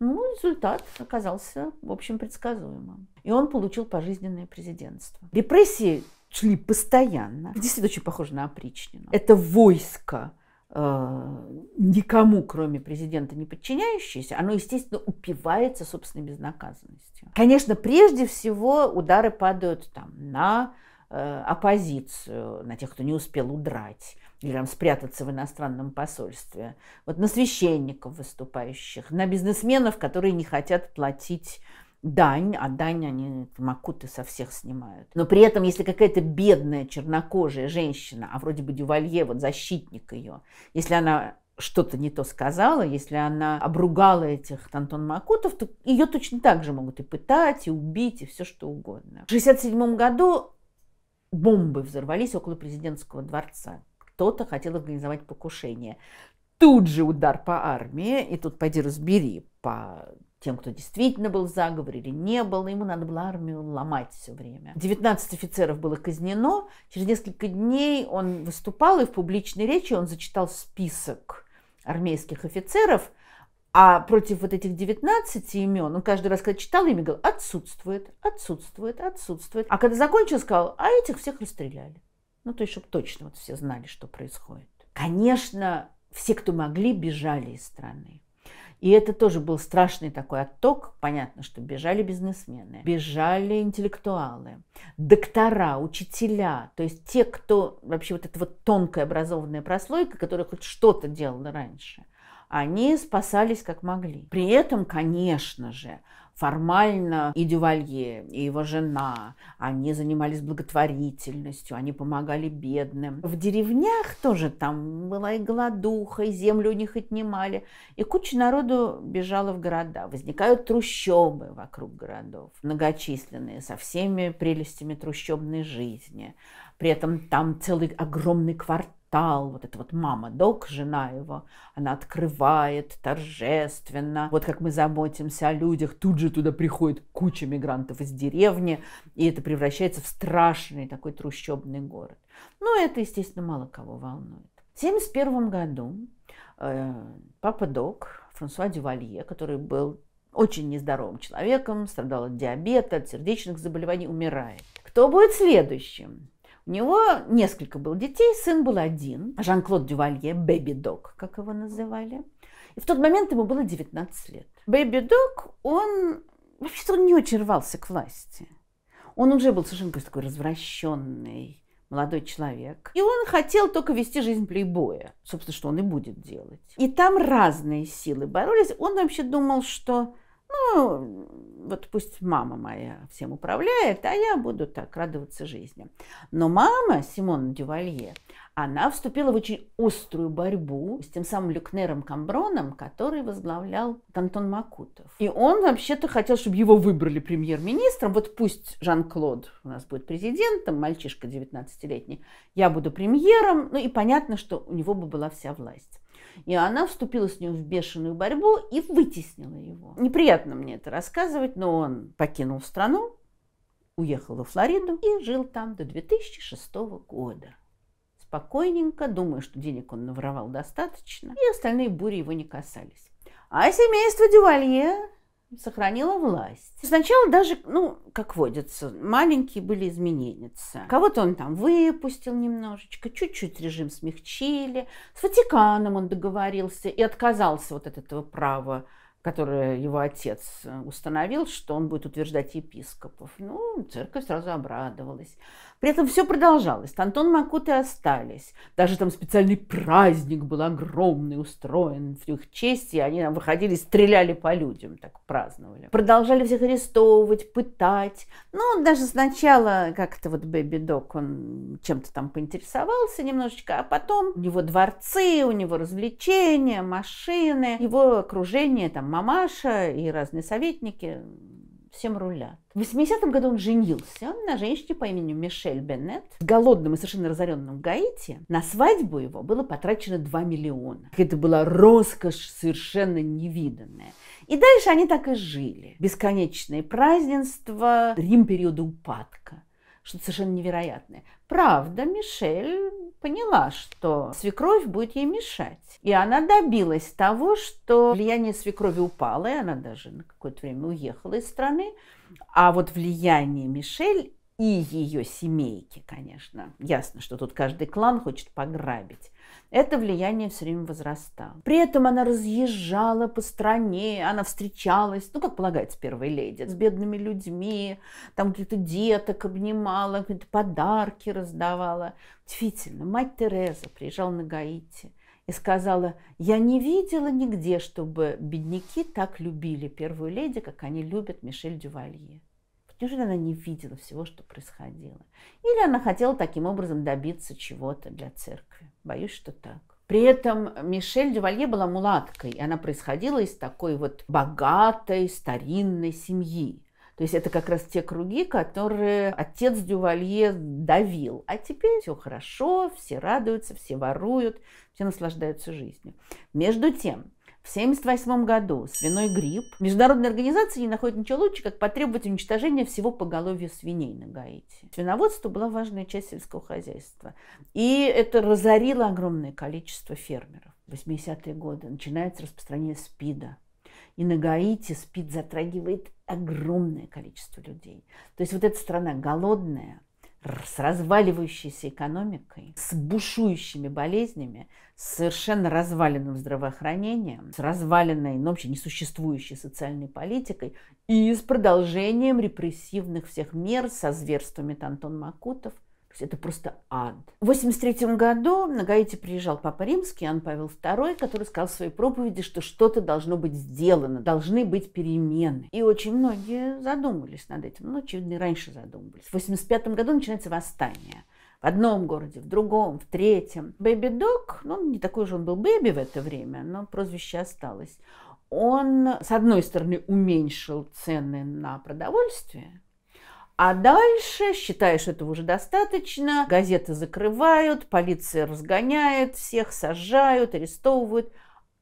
Ну, результат оказался, в общем, предсказуемым. И он получил пожизненное президентство. Репрессии шли постоянно. Действительно очень похоже на опричнину. Это войско, э, никому, кроме президента, не подчиняющееся, оно, естественно, упивается собственной безнаказанностью. Конечно, прежде всего удары падают там, на э, оппозицию, на тех, кто не успел удрать или там спрятаться в иностранном посольстве, вот на священников выступающих, на бизнесменов, которые не хотят платить дань, а дань они макуты со всех снимают. Но при этом, если какая-то бедная чернокожая женщина, а вроде бы Дювалье, вот защитник ее, если она что-то не то сказала, если она обругала этих Тантон Макутов, то ее точно так же могут и пытать, и убить, и все что угодно. В 1967 году бомбы взорвались около президентского дворца кто-то хотел организовать покушение. Тут же удар по армии, и тут пойди разбери по тем, кто действительно был в заговоре или не был, ему надо было армию ломать все время. 19 офицеров было казнено, через несколько дней он выступал, и в публичной речи он зачитал список армейских офицеров, а против вот этих 19 имен, он каждый раз, когда читал имя, говорил, отсутствует, отсутствует, отсутствует. А когда закончил, сказал, а этих всех расстреляли. Ну, то есть, чтобы точно вот все знали, что происходит. Конечно, все, кто могли, бежали из страны. И это тоже был страшный такой отток. Понятно, что бежали бизнесмены, бежали интеллектуалы, доктора, учителя. То есть те, кто вообще вот эта вот тонкая образованная прослойка, которая хоть что-то делала раньше, они спасались как могли. При этом, конечно же, формально и Дювалье, и его жена, они занимались благотворительностью, они помогали бедным. В деревнях тоже там была и голодуха, и землю у них отнимали, и куча народу бежала в города. Возникают трущобы вокруг городов, многочисленные, со всеми прелестями трущобной жизни. При этом там целый огромный квартал портал, вот эта вот мама Док, жена его, она открывает торжественно. Вот как мы заботимся о людях, тут же туда приходит куча мигрантов из деревни, и это превращается в страшный такой трущобный город. Но это, естественно, мало кого волнует. В 1971 году э, папа Док, Франсуа Дювалье, который был очень нездоровым человеком, страдал от диабета, от сердечных заболеваний, умирает. Кто будет следующим? У него несколько было детей, сын был один, Жан-Клод Дювалье, Бэби Дог, как его называли. И в тот момент ему было 19 лет. Бэби Дог, он вообще-то он не очень рвался к власти. Он уже был совершенно такой развращенный молодой человек. И он хотел только вести жизнь плейбоя. Собственно, что он и будет делать. И там разные силы боролись. Он вообще думал, что ну, вот пусть мама моя всем управляет, а я буду так радоваться жизни. Но мама Симона Дювалье, она вступила в очень острую борьбу с тем самым Люкнером Камброном, который возглавлял Антон Макутов. И он вообще-то хотел, чтобы его выбрали премьер-министром. Вот пусть Жан-Клод у нас будет президентом, мальчишка 19-летний, я буду премьером. Ну и понятно, что у него бы была вся власть. И она вступила с ним в бешеную борьбу и вытеснила его. Неприятно мне это рассказывать, но он покинул страну, уехал во Флориду и жил там до 2006 года. Спокойненько, думая, что денег он наворовал достаточно, и остальные бури его не касались. А семейство Дювалье сохранила власть. Сначала даже, ну, как водится, маленькие были измененницы. Кого-то он там выпустил немножечко, чуть-чуть режим смягчили. С Ватиканом он договорился и отказался вот от этого права которое его отец э, установил, что он будет утверждать епископов. Ну, церковь сразу обрадовалась. При этом все продолжалось. Антон Макуты остались. Даже там специальный праздник был огромный, устроен в их честь, и они там выходили, стреляли по людям, так праздновали. Продолжали всех арестовывать, пытать. Ну, даже сначала как-то вот Бэби Док, он чем-то там поинтересовался немножечко, а потом у него дворцы, у него развлечения, машины, его окружение, там мамаша и разные советники всем рулят. В 80-м году он женился на женщине по имени Мишель Беннет. Голодным и совершенно разоренным в Гаити на свадьбу его было потрачено 2 миллиона. Это была роскошь совершенно невиданная. И дальше они так и жили. Бесконечные празднества, Рим периода упадка что-то совершенно невероятное. Правда, Мишель поняла, что свекровь будет ей мешать. И она добилась того, что влияние свекрови упало, и она даже на какое-то время уехала из страны. А вот влияние Мишель и ее семейки, конечно. Ясно, что тут каждый клан хочет пограбить это влияние все время возрастало. При этом она разъезжала по стране, она встречалась, ну, как полагается, первой леди, с бедными людьми, там каких-то деток обнимала, какие-то подарки раздавала. Удивительно, мать Тереза приезжала на Гаити и сказала, я не видела нигде, чтобы бедняки так любили первую леди, как они любят Мишель Дювалье. Неужели она не видела всего, что происходило? Или она хотела таким образом добиться чего-то для церкви? Боюсь, что так. При этом Мишель Дювалье была мулаткой, и она происходила из такой вот богатой, старинной семьи. То есть это как раз те круги, которые отец Дювалье давил. А теперь все хорошо, все радуются, все воруют, все наслаждаются жизнью. Между тем, в 1978 году свиной грипп. Международная организация не находит ничего лучше, как потребовать уничтожения всего поголовья свиней на Гаити. Свиноводство была важная часть сельского хозяйства. И это разорило огромное количество фермеров. В 80-е годы начинается распространение СПИДа. И на Гаити СПИД затрагивает огромное количество людей. То есть вот эта страна голодная, с разваливающейся экономикой, с бушующими болезнями, с совершенно разваленным здравоохранением, с разваленной, но вообще несуществующей социальной политикой и с продолжением репрессивных всех мер со зверствами Антон Макутов это просто ад. В 83 году на Гаити приезжал Папа Римский, Иоанн Павел II, который сказал в своей проповеди, что что-то должно быть сделано, должны быть перемены. И очень многие задумались над этим. Ну, очевидно, и раньше задумывались. В 85 году начинается восстание. В одном городе, в другом, в третьем. Бэби Дог, ну, не такой же он был бэби в это время, но прозвище осталось. Он, с одной стороны, уменьшил цены на продовольствие, а дальше, считаешь, этого уже достаточно, газеты закрывают, полиция разгоняет всех, сажают, арестовывают.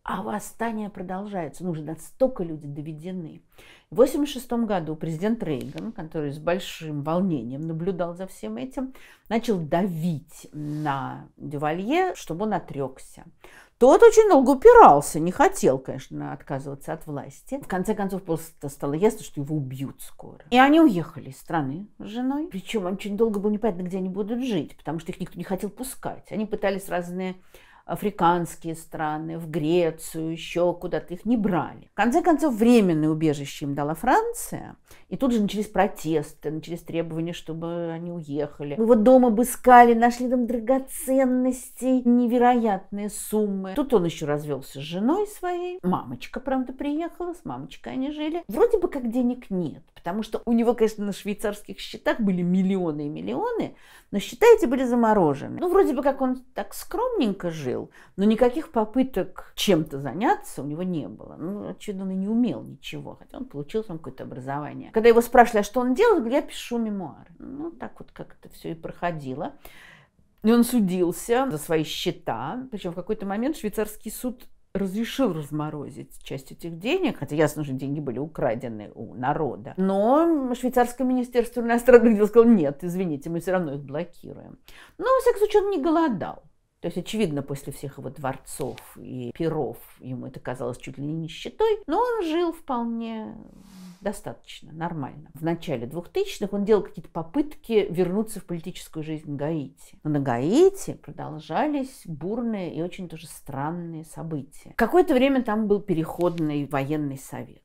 А восстание продолжается. Ну, уже настолько люди доведены. В 1986 году президент Рейган, который с большим волнением наблюдал за всем этим, начал давить на Дювалье, чтобы он отрекся. Тот очень долго упирался, не хотел, конечно, отказываться от власти. В конце концов, просто стало ясно, что его убьют скоро. И они уехали из страны с женой. Причем очень долго было непонятно, где они будут жить, потому что их никто не хотел пускать. Они пытались разные африканские страны, в Грецию, еще куда-то их не брали. В конце концов, временное убежище им дала Франция, и тут же начались протесты, начались требования, чтобы они уехали. Его дома обыскали, нашли там драгоценностей, невероятные суммы. Тут он еще развелся с женой своей. Мамочка, правда, приехала, с мамочкой они жили. Вроде бы как денег нет, потому что у него, конечно, на швейцарских счетах были миллионы и миллионы, но счета эти были заморожены. Ну, вроде бы как он так скромненько жил, но никаких попыток чем-то заняться у него не было. Ну, очевидно, он и не умел ничего, хотя он получил там какое-то образование когда его спрашивали, а что он делает, я пишу мемуары. Ну, так вот как это все и проходило. И он судился за свои счета. Причем в какой-то момент швейцарский суд разрешил разморозить часть этих денег, хотя ясно, что деньги были украдены у народа. Но швейцарское министерство иностранных дел сказало, нет, извините, мы все равно их блокируем. Но, во всяком случае, он не голодал. То есть, очевидно, после всех его дворцов и перов ему это казалось чуть ли не нищетой, но он жил вполне достаточно, нормально. В начале 2000-х он делал какие-то попытки вернуться в политическую жизнь Гаити. Но на Гаити продолжались бурные и очень тоже странные события. Какое-то время там был переходный военный совет.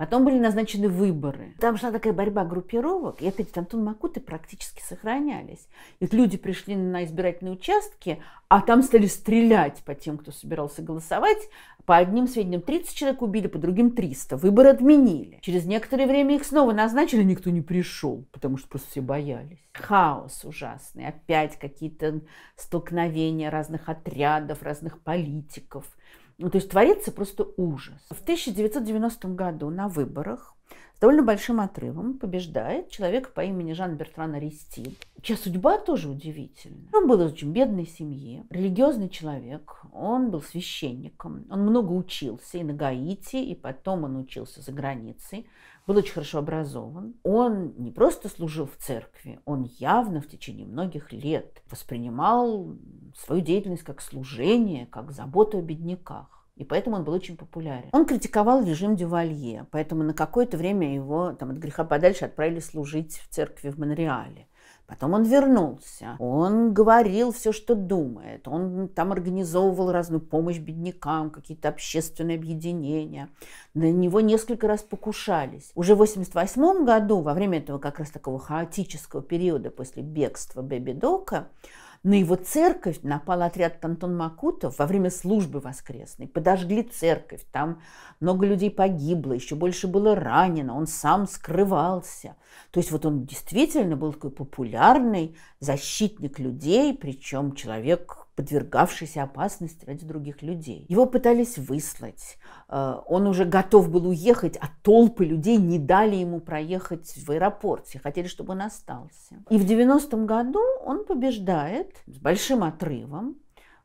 Потом были назначены выборы. Там шла такая борьба группировок, и опять Антон Макуты практически сохранялись. И люди пришли на избирательные участки, а там стали стрелять по тем, кто собирался голосовать. По одним сведениям 30 человек убили, по другим 300. Выборы отменили. Через некоторое время их снова назначили, никто не пришел, потому что просто все боялись. Хаос ужасный. Опять какие-то столкновения разных отрядов, разных политиков – ну, то есть творится просто ужас. В 1990 году на выборах с довольно большим отрывом побеждает человек по имени Жан-Бертран Аристид, чья судьба тоже удивительна. Он был из очень бедной семьи, религиозный человек, он был священником, он много учился и на Гаити, и потом он учился за границей, был очень хорошо образован. Он не просто служил в церкви, он явно в течение многих лет воспринимал свою деятельность как служение, как заботу о бедняках. И поэтому он был очень популярен. Он критиковал режим Дювалье, поэтому на какое-то время его там, от греха подальше отправили служить в церкви в Монреале. Потом он вернулся, он говорил все, что думает, он там организовывал разную помощь беднякам, какие-то общественные объединения. На него несколько раз покушались. Уже в 1988 году, во время этого как раз такого хаотического периода после бегства Бэби Дока, на его церковь напал отряд Антон Макутов во время службы воскресной. Подожгли церковь, там много людей погибло, еще больше было ранено, он сам скрывался. То есть вот он действительно был такой популярный защитник людей, причем человек подвергавшийся опасности ради других людей. Его пытались выслать. Э, он уже готов был уехать, а толпы людей не дали ему проехать в аэропорт. Все хотели, чтобы он остался. И в 90-м году он побеждает с большим отрывом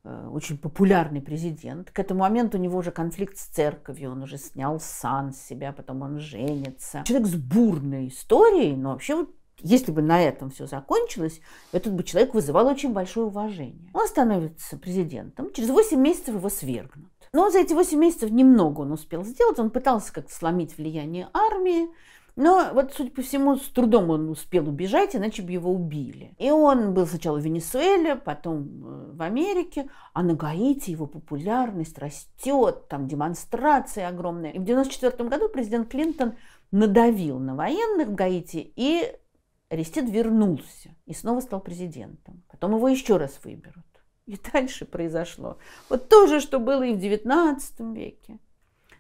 э, очень популярный президент. К этому моменту у него уже конфликт с церковью, он уже снял сан с себя, потом он женится. Человек с бурной историей, но вообще вот если бы на этом все закончилось, этот бы человек вызывал очень большое уважение. Он становится президентом, через 8 месяцев его свергнут. Но за эти 8 месяцев немного он успел сделать, он пытался как-то сломить влияние армии, но вот, судя по всему, с трудом он успел убежать, иначе бы его убили. И он был сначала в Венесуэле, потом э, в Америке, а на Гаити его популярность растет, там демонстрации огромные. И в 1994 году президент Клинтон надавил на военных в Гаити и Аристид вернулся и снова стал президентом. Потом его еще раз выберут. И дальше произошло вот то же, что было и в XIX веке.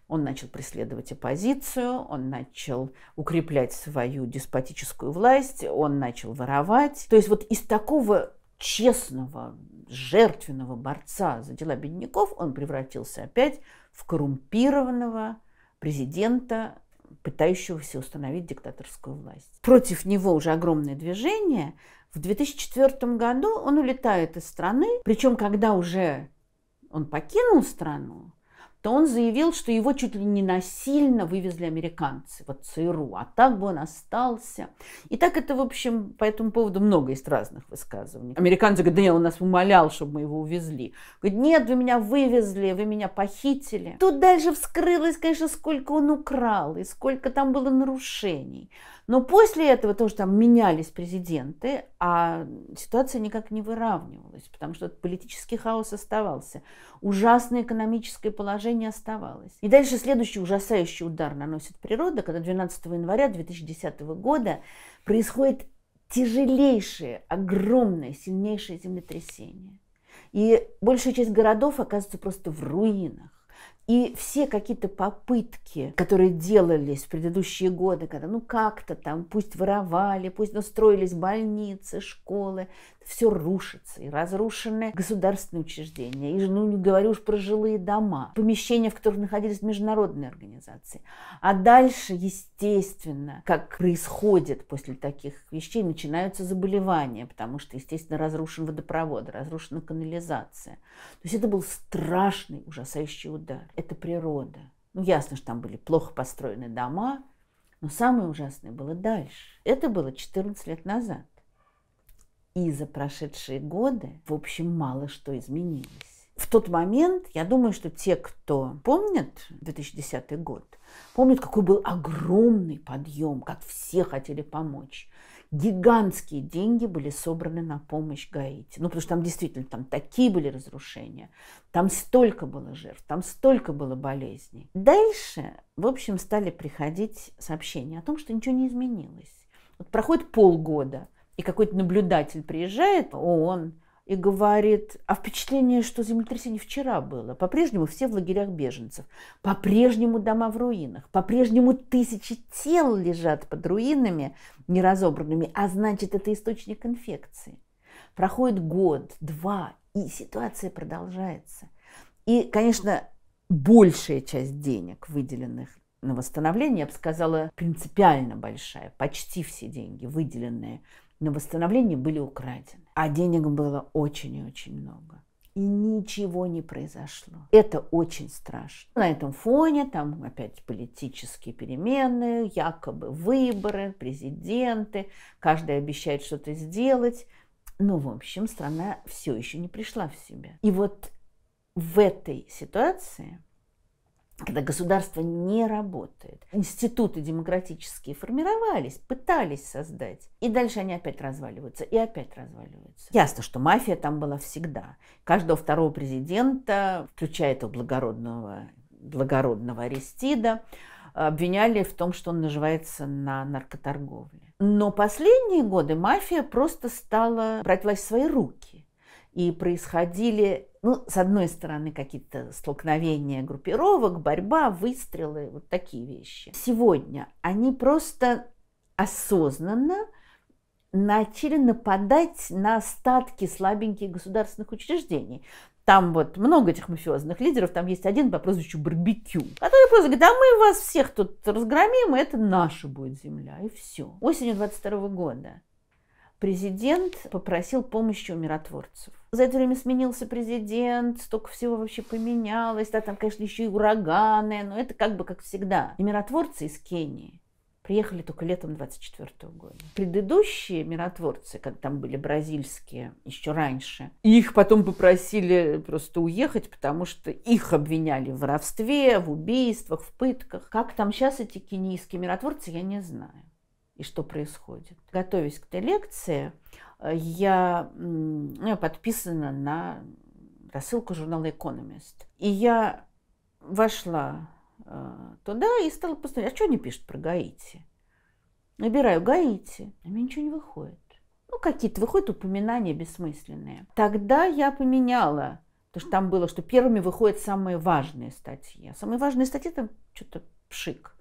Он начал преследовать оппозицию, он начал укреплять свою деспотическую власть, он начал воровать. То есть вот из такого честного, жертвенного борца за дела бедняков он превратился опять в коррумпированного президента пытающегося установить диктаторскую власть. Против него уже огромное движение. В 2004 году он улетает из страны, причем когда уже он покинул страну, то он заявил, что его чуть ли не насильно вывезли американцы, вот ЦРУ, а так бы он остался. И так это, в общем, по этому поводу много есть разных высказываний. Американцы говорят, да нет, он нас умолял, чтобы мы его увезли. Говорит, нет, вы меня вывезли, вы меня похитили. Тут дальше вскрылось, конечно, сколько он украл и сколько там было нарушений. Но после этого тоже там менялись президенты, а ситуация никак не выравнивалась, потому что политический хаос оставался, ужасное экономическое положение оставалось. И дальше следующий ужасающий удар наносит природа, когда 12 января 2010 года происходит тяжелейшее, огромное, сильнейшее землетрясение. И большая часть городов оказывается просто в руинах. И все какие-то попытки, которые делались в предыдущие годы, когда ну как-то там, пусть воровали, пусть настроились больницы, школы, все рушится. И разрушены государственные учреждения, и ну не говорю уж про жилые дома, помещения, в которых находились международные организации. А дальше, естественно, как происходит после таких вещей, начинаются заболевания, потому что, естественно, разрушен водопровод, разрушена канализация. То есть это был страшный, ужасающий удар это природа. Ну, ясно, что там были плохо построены дома, но самое ужасное было дальше. Это было 14 лет назад. И за прошедшие годы, в общем, мало что изменилось. В тот момент, я думаю, что те, кто помнят 2010 год, помнят, какой был огромный подъем, как все хотели помочь гигантские деньги были собраны на помощь Гаити. Ну, потому что там действительно там такие были разрушения, там столько было жертв, там столько было болезней. Дальше, в общем, стали приходить сообщения о том, что ничего не изменилось. Вот проходит полгода, и какой-то наблюдатель приезжает, ООН, и говорит, а впечатление, что землетрясение вчера было. По-прежнему все в лагерях беженцев, по-прежнему дома в руинах, по-прежнему тысячи тел лежат под руинами неразобранными, а значит, это источник инфекции. Проходит год, два, и ситуация продолжается. И, конечно, большая часть денег, выделенных на восстановление, я бы сказала, принципиально большая, почти все деньги, выделенные на восстановление, были украдены. А денег было очень и очень много. И ничего не произошло. Это очень страшно. На этом фоне там опять политические перемены, якобы выборы, президенты, каждый обещает что-то сделать. Но, в общем, страна все еще не пришла в себя. И вот в этой ситуации когда государство не работает. Институты демократические формировались, пытались создать. И дальше они опять разваливаются, и опять разваливаются. Ясно, что мафия там была всегда. Каждого второго президента, включая этого благородного, благородного Аристида, обвиняли в том, что он наживается на наркоторговле. Но последние годы мафия просто стала брать власть в свои руки. И происходили ну, с одной стороны, какие-то столкновения группировок, борьба, выстрелы, вот такие вещи. Сегодня они просто осознанно начали нападать на остатки слабеньких государственных учреждений. Там вот много этих мафиозных лидеров, там есть один по прозвищу Барбекю, который просто говорит, а мы вас всех тут разгромим, и это наша будет земля, и все. Осенью 22 года президент попросил помощи у миротворцев. За это время сменился президент, столько всего вообще поменялось, да, там, конечно, еще и ураганы, но это как бы как всегда. И миротворцы из Кении приехали только летом 24 года. Предыдущие миротворцы, как там были бразильские еще раньше, их потом попросили просто уехать, потому что их обвиняли в воровстве, в убийствах, в пытках. Как там сейчас эти кенийские миротворцы, я не знаю. И что происходит. Готовясь к этой лекции, я, ну, я подписана на рассылку журнала Economist. И я вошла э, туда и стала посмотреть, а что они пишут про Гаити? Набираю Гаити, а мне ничего не выходит. Ну, какие-то выходят упоминания бессмысленные. Тогда я поменяла, потому что там было, что первыми выходят самые важные статьи. А самые важные статьи там что-то пшик.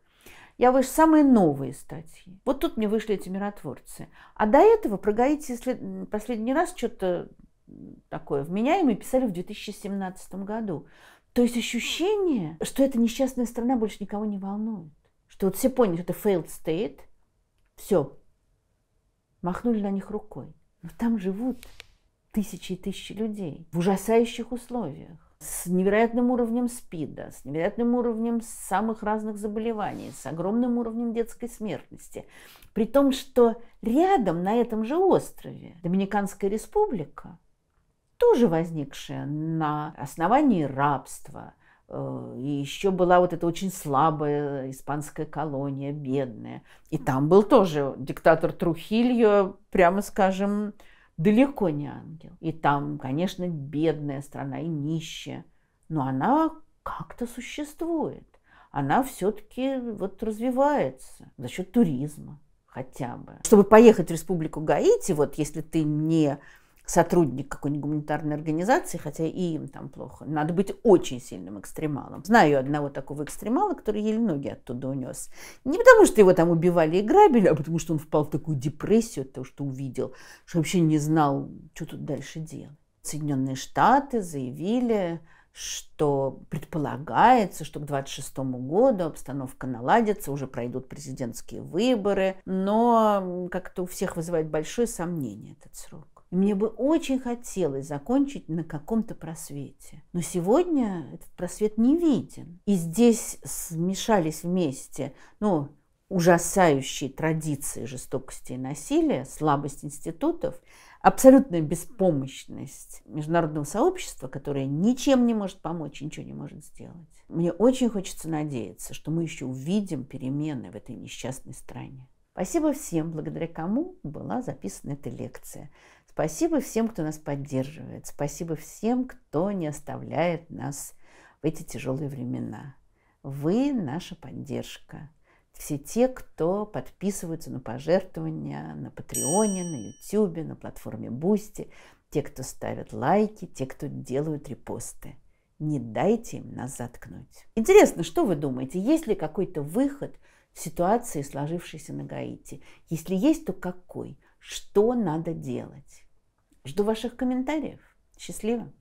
Я выше самые новые статьи. Вот тут мне вышли эти миротворцы. А до этого про Гаити след... последний раз что-то такое вменяемое писали в 2017 году. То есть ощущение, что эта несчастная страна больше никого не волнует. Что вот все поняли, что это failed state, все, махнули на них рукой. Но там живут тысячи и тысячи людей в ужасающих условиях. С невероятным уровнем СПИДа, с невероятным уровнем самых разных заболеваний, с огромным уровнем детской смертности. При том, что рядом на этом же острове Доминиканская республика, тоже возникшая на основании рабства, э, и еще была вот эта очень слабая испанская колония, бедная. И там был тоже диктатор Трухильо, прямо скажем, далеко не ангел. И там, конечно, бедная страна и нищая, но она как-то существует. Она все-таки вот развивается за счет туризма хотя бы. Чтобы поехать в Республику Гаити, вот если ты не сотрудник какой-нибудь гуманитарной организации, хотя и им там плохо. Надо быть очень сильным экстремалом. Знаю одного такого экстремала, который еле ноги оттуда унес. Не потому, что его там убивали и грабили, а потому, что он впал в такую депрессию от того, что увидел, что вообще не знал, что тут дальше делать. Соединенные Штаты заявили, что предполагается, что к 26 году обстановка наладится, уже пройдут президентские выборы, но как-то у всех вызывает большое сомнение этот срок. И мне бы очень хотелось закончить на каком-то просвете. Но сегодня этот просвет не виден. И здесь смешались вместе, ну, ужасающие традиции жестокости и насилия, слабость институтов, абсолютная беспомощность международного сообщества, которое ничем не может помочь, ничего не может сделать. Мне очень хочется надеяться, что мы еще увидим перемены в этой несчастной стране. Спасибо всем, благодаря кому была записана эта лекция. Спасибо всем, кто нас поддерживает. Спасибо всем, кто не оставляет нас в эти тяжелые времена. Вы наша поддержка. Все те, кто подписываются на пожертвования на Патреоне, на Ютубе, на платформе Бусти, те, кто ставят лайки, те, кто делают репосты. Не дайте им нас заткнуть. Интересно, что вы думаете, есть ли какой-то выход в ситуации, сложившейся на Гаити? Если есть, то какой? Что надо делать? Жду ваших комментариев. Счастливо!